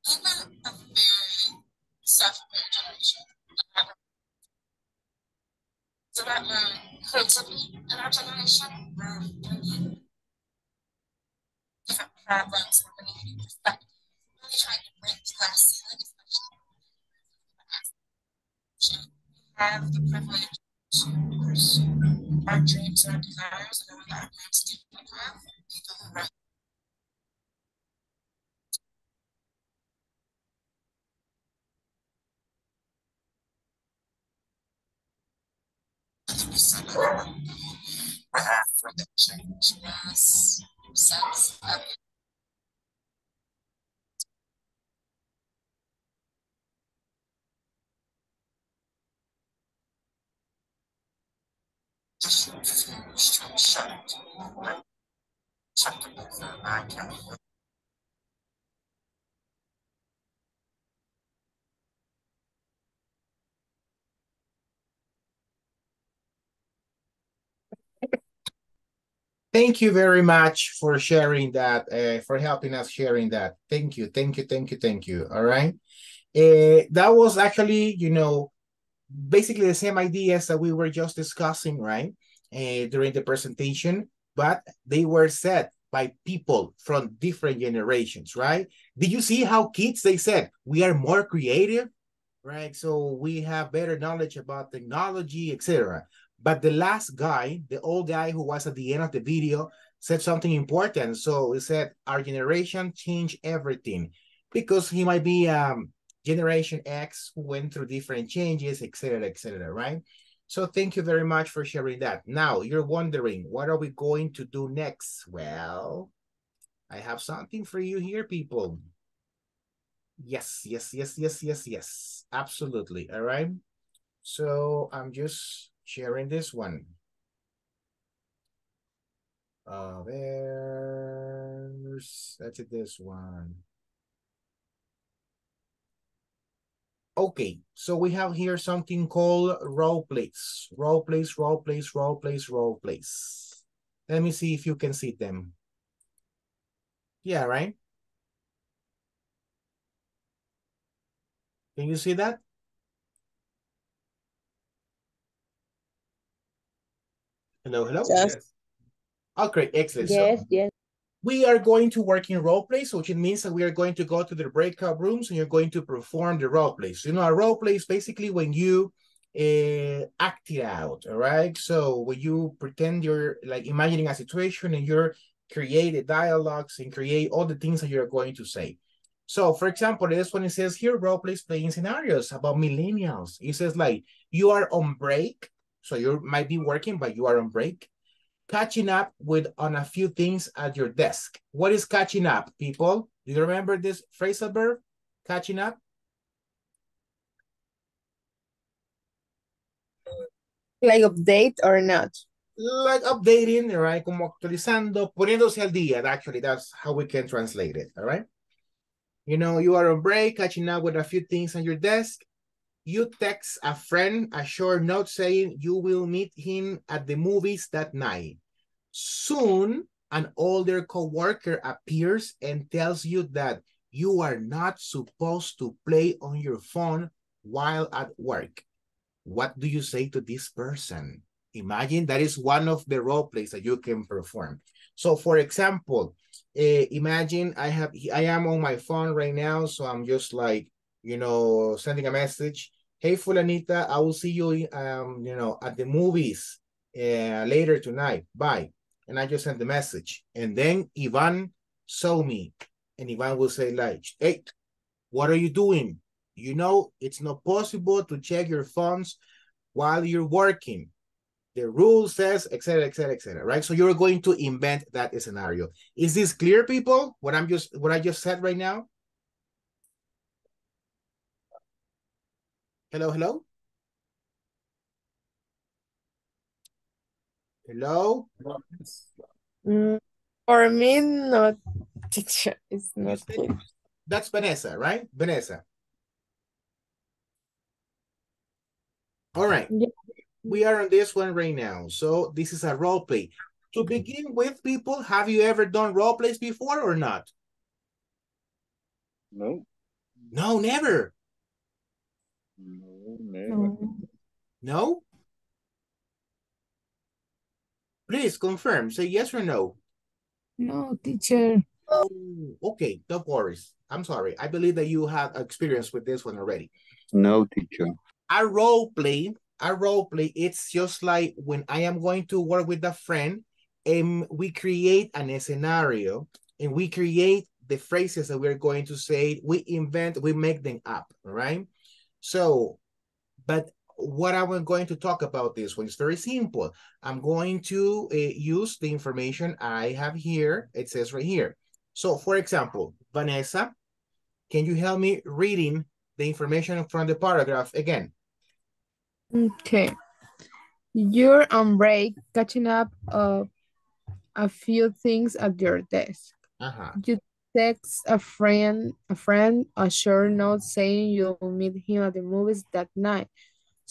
I'm a, a very self-aware generation. It's about um, creativity in our generation. We're bringing different problems and bringing new perspective. Really trying to break the glass ceiling, especially we have the privilege to pursue our dreams and our desires and our plans to have people who after the change mass sense of Thank you very much for sharing that, uh, for helping us sharing that. Thank you, thank you, thank you, thank you. All right. Uh, that was actually, you know, basically the same ideas that we were just discussing, right? Uh, during the presentation, but they were said by people from different generations, right? Did you see how kids, they said, we are more creative, right? So we have better knowledge about technology, etc. But the last guy, the old guy who was at the end of the video, said something important. So he said, our generation changed everything because he might be um, Generation X went through different changes, etc., etc., right? So thank you very much for sharing that. Now you're wondering, what are we going to do next? Well, I have something for you here, people. Yes, yes, yes, yes, yes, yes. Absolutely. All right. So I'm just sharing this one. Uh, there's, that's it, this one. Okay, so we have here something called role plays. Role plays, role plays, role plays, role plays. Let me see if you can see them. Yeah, right? Can you see that? Hello, hello? Yes. Oh, okay, excellent. Yes, so yes. We are going to work in role plays, which means that we are going to go to the breakout rooms and you're going to perform the role plays. You know, a role play is basically when you uh, act it out, all right? So when you pretend you're like imagining a situation and you're create dialogues and create all the things that you're going to say. So for example, this one it says here, role plays playing scenarios about millennials. It says like, you are on break. So you might be working, but you are on break catching up with on a few things at your desk. What is catching up, people? Do you remember this phrasal verb? Catching up? Like update or not? like updating, right? Como actualizando, poniéndose al día. Actually, that's how we can translate it, all right? You know, you are on break, catching up with a few things on your desk. You text a friend a short note saying you will meet him at the movies that night. Soon, an older coworker appears and tells you that you are not supposed to play on your phone while at work. What do you say to this person? Imagine that is one of the role plays that you can perform. So for example, uh, imagine I have I am on my phone right now, so I'm just like, you know, sending a message. Hey, Fulanita, I will see you, um, you know, at the movies uh, later tonight. Bye. And I just sent the message. And then Ivan saw me. And Ivan will say like, hey, what are you doing? You know, it's not possible to check your phones while you're working. The rule says, etc., etc., etc. right? So you're going to invent that scenario. Is this clear, people? What I'm just what I just said right now? Hello, hello? Hello? Mm, for me, not teacher. It's not clear. That's Vanessa, right? Vanessa. All right. We are on this one right now. So this is a role play. To begin with, people, have you ever done role plays before or not? No. No, never. No, never. No? Please confirm. Say yes or no. No, teacher. Oh, okay. Don't worry. I'm sorry. I believe that you have experience with this one already. No, teacher. A role play, a role play, it's just like when I am going to work with a friend and we create an scenario and we create the phrases that we're going to say, we invent, we make them up, right? So, but what I'm going to talk about this one is very simple. I'm going to uh, use the information I have here. It says right here. So for example, Vanessa, can you help me reading the information from the paragraph again? Okay. You're on break, catching up uh, a few things at your desk. Uh-huh. You text a friend, a friend, a short note saying you'll meet him at the movies that night.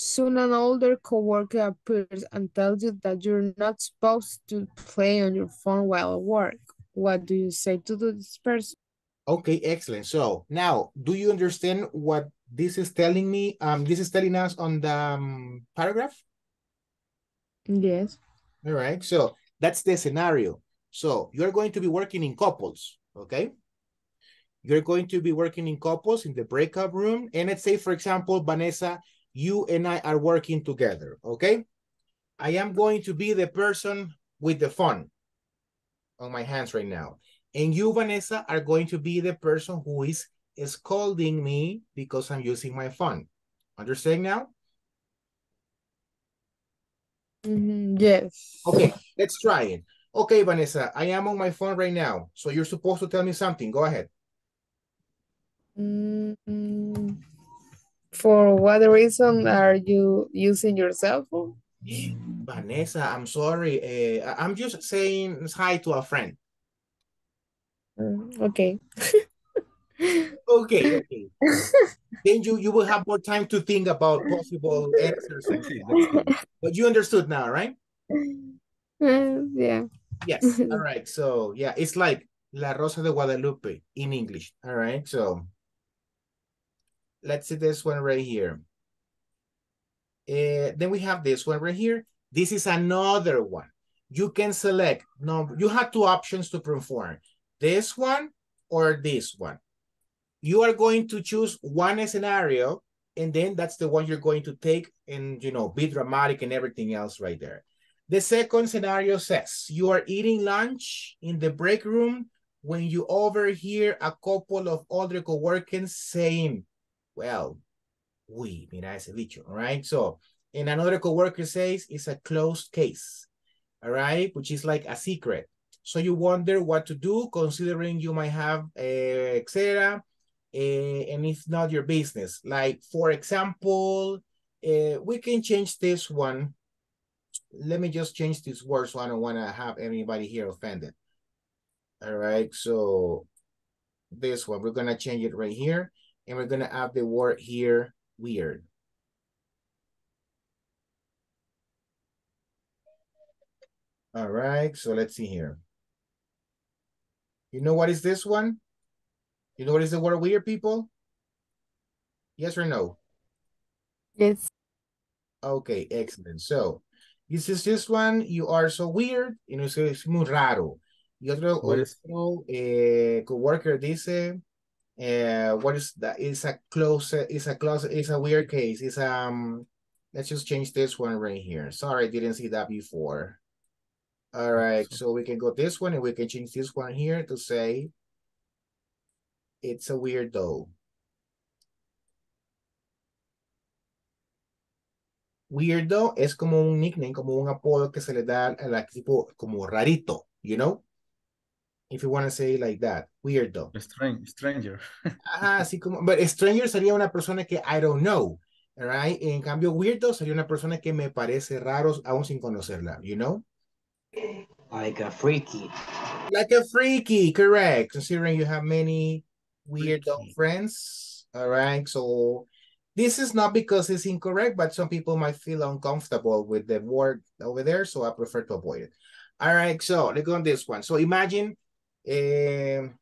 Soon an older coworker appears and tells you that you're not supposed to play on your phone while at work. What do you say to this person? Okay, excellent. So now, do you understand what this is telling me? Um, this is telling us on the um, paragraph? Yes. All right, so that's the scenario. So you're going to be working in couples, okay? You're going to be working in couples in the breakout room. And let's say, for example, Vanessa, you and I are working together, okay? I am going to be the person with the phone on my hands right now. And you, Vanessa, are going to be the person who is scolding me because I'm using my phone. Understand now? Mhm, yes. Okay, let's try it. Okay, Vanessa, I am on my phone right now. So you're supposed to tell me something. Go ahead. Mm, for what reason are you using your cell phone? Vanessa, I'm sorry. Uh, I'm just saying hi to a friend. Mm, okay. Okay, okay. then you, you will have more time to think about possible answers. But you understood now, right? Mm, yeah. Yes. All right. So yeah, it's like La Rosa de Guadalupe in English. All right. So let's see this one right here. Uh, then we have this one right here. This is another one. You can select, no, you have two options to perform. This one or this one. You are going to choose one scenario and then that's the one you're going to take and, you know, be dramatic and everything else right there. The second scenario says you are eating lunch in the break room when you overhear a couple of older coworkers saying, well, we, mira ese dicho, all right? So, and another coworker says it's a closed case, all right? Which is like a secret. So you wonder what to do considering you might have uh, etc. Uh, and it's not your business. Like, for example, uh, we can change this one let me just change this word so I don't want to have anybody here offended. All right, so this one, we're gonna change it right here, and we're gonna add the word here, weird. All right, so let's see here. You know what is this one? You know what is the word weird, people? Yes or no? Yes. Okay, excellent. So, this is this one, you are so weird, you know, so es muy raro. Y otro, What is- otro eh, coworker dice, eh, what is that? It's a close, it's a close, it's a weird case. It's um, let's just change this one right here. Sorry, I didn't see that before. All right, so we can go this one and we can change this one here to say it's a weirdo. Weirdo es como un nickname, como un apodo que se le da al tipo como rarito, you know? If you want to say it like that, weirdo. Strange, stranger. Ajá, así como, but stranger sería una persona que I don't know, right? En cambio, weirdo sería una persona que me parece raro aún sin conocerla, you know? Like a freaky. Like a freaky, correct. Considering you have many weirdo friends. All right. So this is not because it's incorrect, but some people might feel uncomfortable with the word over there. So I prefer to avoid it. All right. So let's go on this one. So imagine um,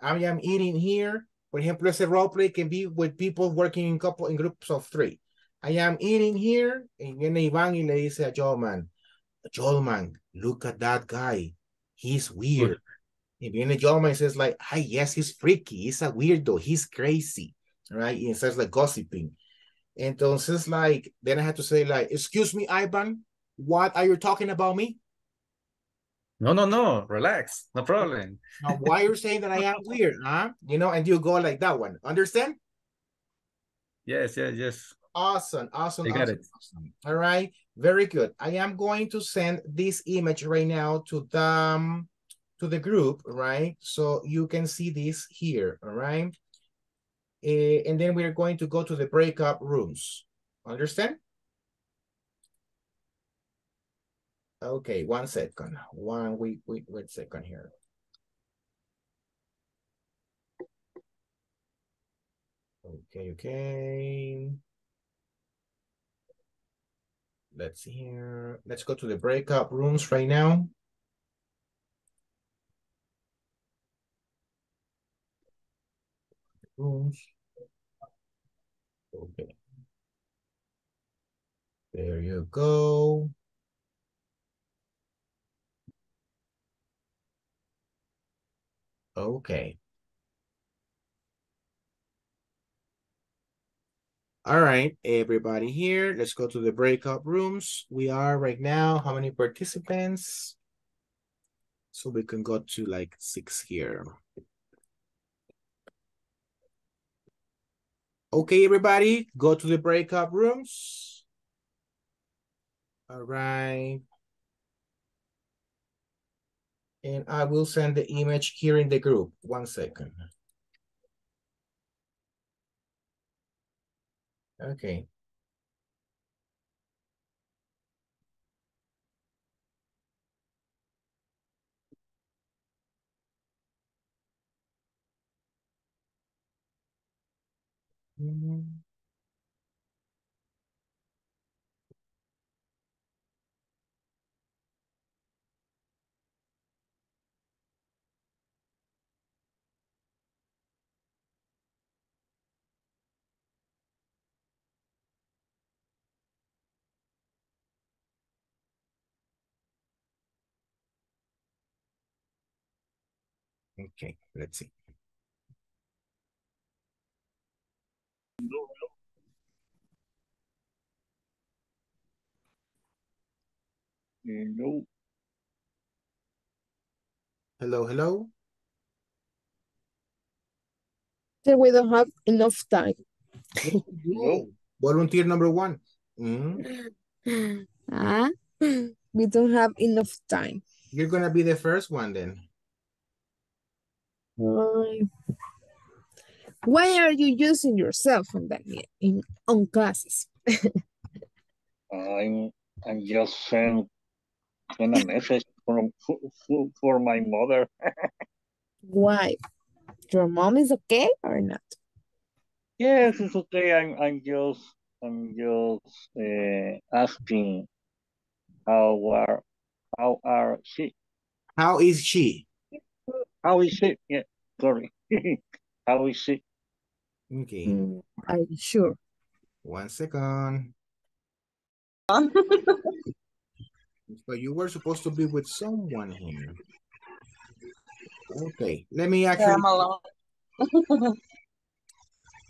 I am eating here. For example, ese role play can be with people working in couple in groups of three. I am eating here. Y viene Iván y le dice a Jolman, Joel Man, look at that guy. He's weird. Y viene Jolman and says like, hi, yes, he's freaky. He's a weirdo. He's crazy. Right? And starts like gossiping. Entonces, like, then I had to say like, excuse me, Ivan, what are you talking about me? No, no, no. Relax. No problem. Now, why you're saying that I am weird, huh? You know, and you go like that one. Understand? Yes, yes, yes. Awesome, awesome, awesome, it. awesome. All right, very good. I am going to send this image right now to the um, to the group, right? So you can see this here, all right? Eh, and then we're going to go to the breakup rooms. Understand? Okay, one second. One wait, wait, wait second here. Okay, okay. Let's see here. Let's go to the breakout rooms right now. Rooms. Okay. There you go. Okay. All right, everybody here. Let's go to the breakout rooms. We are right now, how many participants? So we can go to like six here. Okay, everybody, go to the breakout rooms. All right. And I will send the image here in the group. One second. Okay. Mhm. Okay, let's see. Hello. Hello, hello. So we don't have enough time. No. Volunteer number one. Mhm. Ah, we don't have enough time. You're gonna be the first one then. Why? Why are you using your cell phone, Daniel, in on classes? I'm I'm just sent, sent a message from for, for my mother. Why? Your mom is okay or not? Yes, it's okay. I'm I'm just I'm just uh, asking how are how are she? How is she? How is it? Yeah, sorry. how is it? Okay. Mm, are you sure? One second. But you were supposed to be with someone here. Okay, let me actually. I'm alone.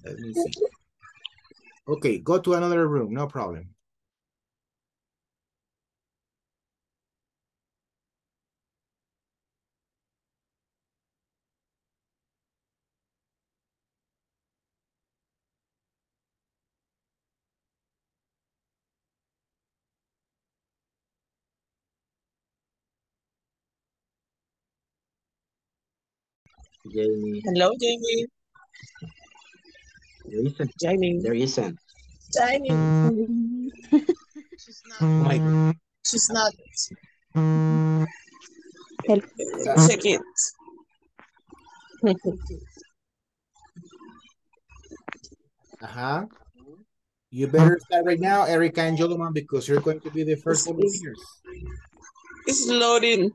Let me see. Okay, go to another room, no problem. Jamie, Hello, Jamie. there isn't. Jamie. There isn't. Jamie. She's Oh not. my God. She's not. Help. Check it. Uh-huh. You better start right now, Erica and Jolman, because you're going to be the first It's, volunteers. it's loading.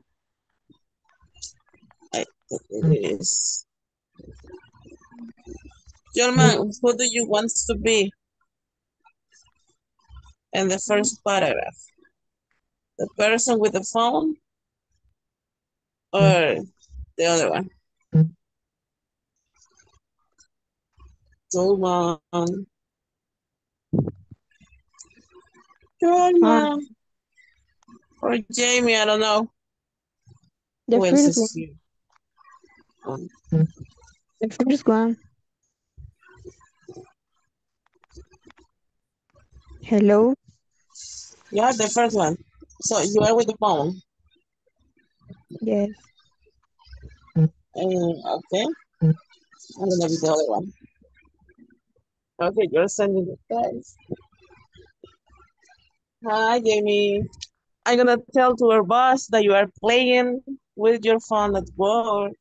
I it is. German, who do you want to be? In the first paragraph. The person with the phone or the other one? German. German. Or Jamie, I don't know. The Who else first is one. here? Um, The first one. Hello. You are the first one. So you are with the phone. Yes. Um, okay. I'm gonna be the other one. Okay, you're sending the text. Hi, Jamie. I'm gonna tell to our boss that you are playing with your phone at work.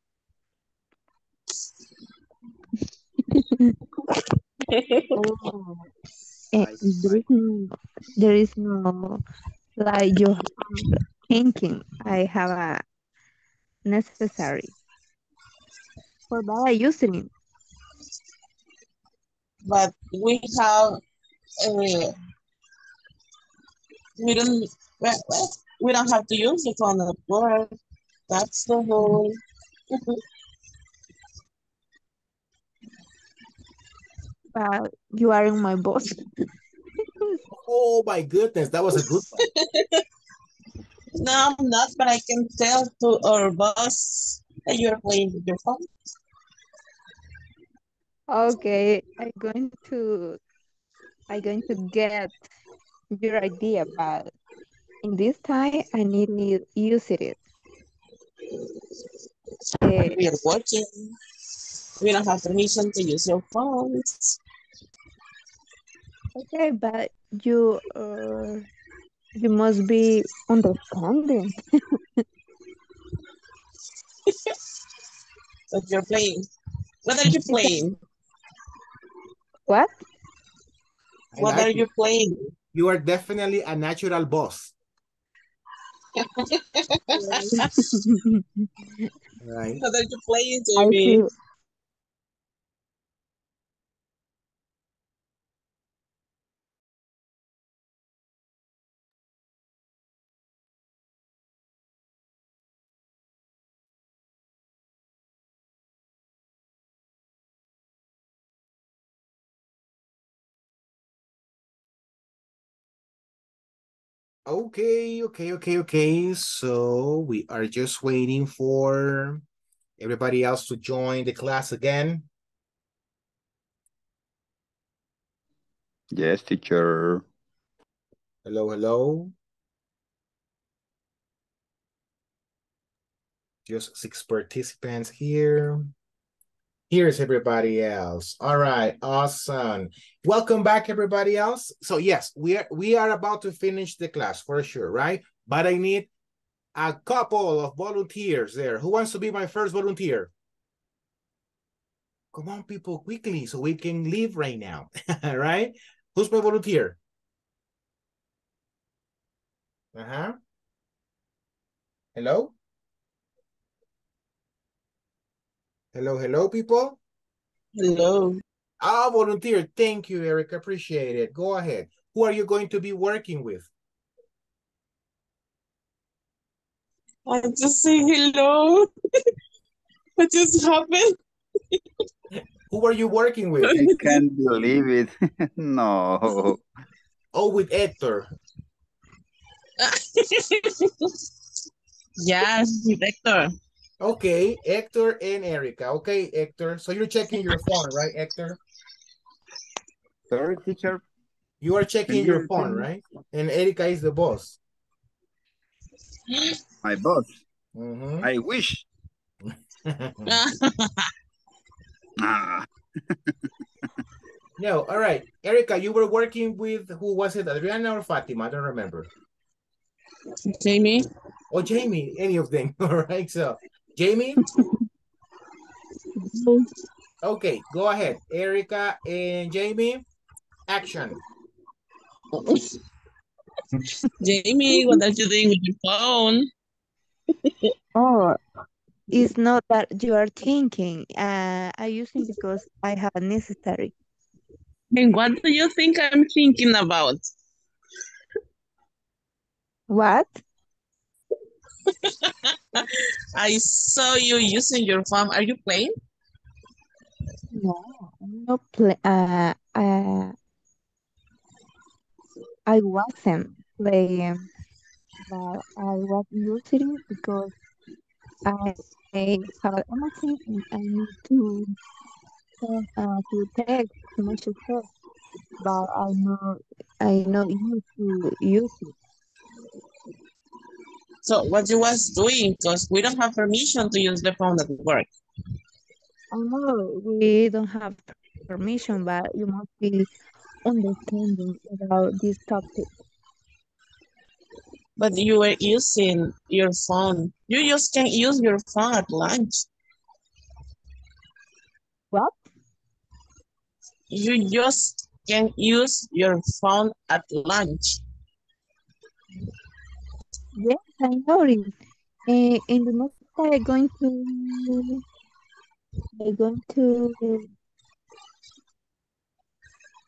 Oh. Eh, there is no, there is no like you have thinking. I have a necessary. For that I using it. But we have, uh, we don't, well, well, we don't have to use it on the work. That's the whole. But you are in my boss. Oh my goodness, that was a good one. No, I'm not, but I can tell to our boss that you are playing with your phone. Okay, I'm going to I'm going to get your idea, but in this time I need to use it. We are working. We don't have permission to use your phones. okay, but you uh, you must be understanding. But you're playing. What are you playing? What? I What like are it. you playing? You are definitely a natural boss, right? What are you playing, I Jamie? Okay, okay, okay, okay. So we are just waiting for everybody else to join the class again. Yes, teacher. Hello, hello. Just six participants here. Here's everybody else. All right, awesome. Welcome back, everybody else. So yes, we are we are about to finish the class for sure, right? But I need a couple of volunteers there. Who wants to be my first volunteer? Come on, people, quickly, so we can leave right now. All right? Who's my volunteer? Uh-huh. Hello? Hello, hello, people. Hello. Ah, volunteer. Thank you, Eric. Appreciate it. Go ahead. Who are you going to be working with? I just say hello. what just happened? Who are you working with? I can't believe it. no. Oh, with Hector. yes, with Hector. Okay, Hector and Erica. Okay, Hector. So you're checking your phone, right, Hector? Sorry, teacher. You are checking your phone, right? And Erica is the boss. My boss. Mhm. I wish. Ah. No, all right. Erica, you were working with, who was it, Adriana or Fatima? I don't remember. Jamie. Oh, Jamie, any of them. All right, so Jamie? Okay, go ahead. Erica and Jamie, action. Jamie, what are you doing with your phone? Oh, it's not that you are thinking. Uh, I use it because I have a necessary. And what do you think I'm thinking about? What? I saw you using your phone. Are you playing? No, not play. Uh, uh, I wasn't playing, but I was using it because I, I have an emergency and I need to send uh, to text to message but I know I know you to use it. So what you was doing? Because we don't have permission to use the phone at work. Oh, we don't have permission, but you must be understanding about this topic. But you were using your phone. You just can't use your phone at lunch. What? You just can use your phone at lunch. Yes, I know it. Uh, in the next time, I'm going to, I'm going to,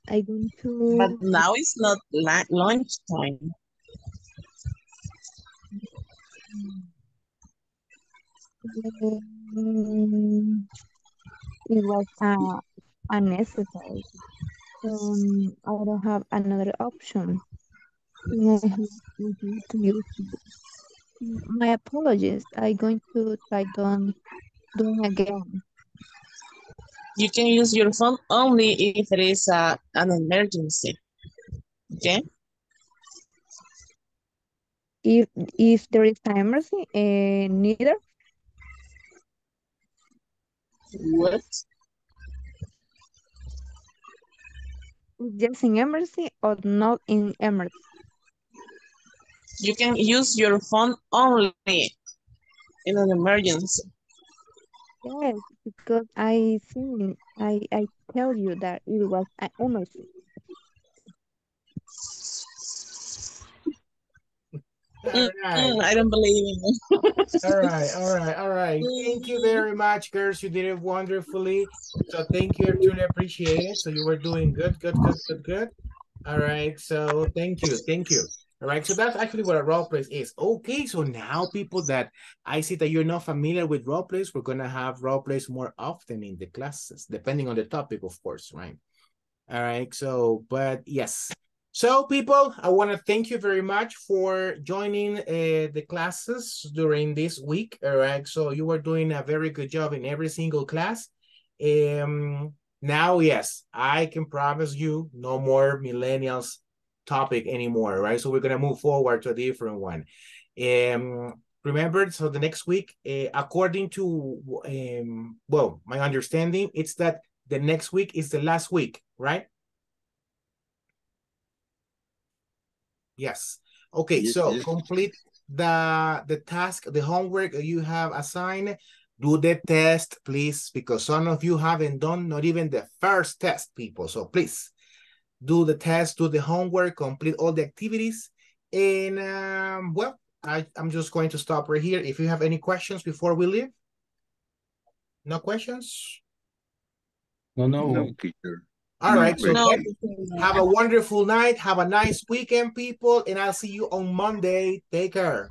I'm going to, But now it's not lunch time. um, it was uh, unnecessary. Um, I don't have another option. I have to use. My apologies. I'm going to try doing doing again. You can use your phone only if there is a, an emergency. Okay? If if there is an emergency, uh, neither. What? Just in emergency or not in emergency. You can use your phone only in an emergency. Yes, because I think I I tell you that it was an emergency. All Mm, right. mm, I don't believe in you. All right, all right, all right. Thank you very much, girls. You did it wonderfully. So thank you, I truly appreciate it. So you were doing good, good, good, good, good. All right, so thank you, thank you. All right, so that's actually what a role play is. Okay, so now people that I see that you're not familiar with role plays, we're gonna have role plays more often in the classes, depending on the topic, of course, right? All right, so, but yes. So people, I want to thank you very much for joining uh, the classes during this week. All right, so you were doing a very good job in every single class. Um, now, yes, I can promise you no more millennials topic anymore, right? So we're gonna move forward to a different one. Um, Remember, so the next week, uh, according to, um, well, my understanding, it's that the next week is the last week, right? Yes. Okay, Yes, so yes. complete the the task, the homework you have assigned. Do the test, please, because some of you haven't done not even the first test, people. So please do the test, do the homework, complete all the activities. And um, well, I, I'm just going to stop right here. If you have any questions before we leave. No questions? No, no. No, teacher. All No right, so questions. then, have a wonderful night. Have a nice weekend, people, and I'll see you on Monday. Take care.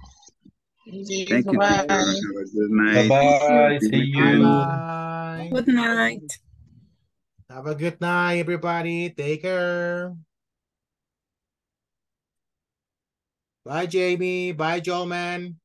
Thank you, teacher. Have a good night. Bye-bye. See you. Bye. Good night. Have a good night, everybody. Take care. Bye, Jamie. Bye, Jolman.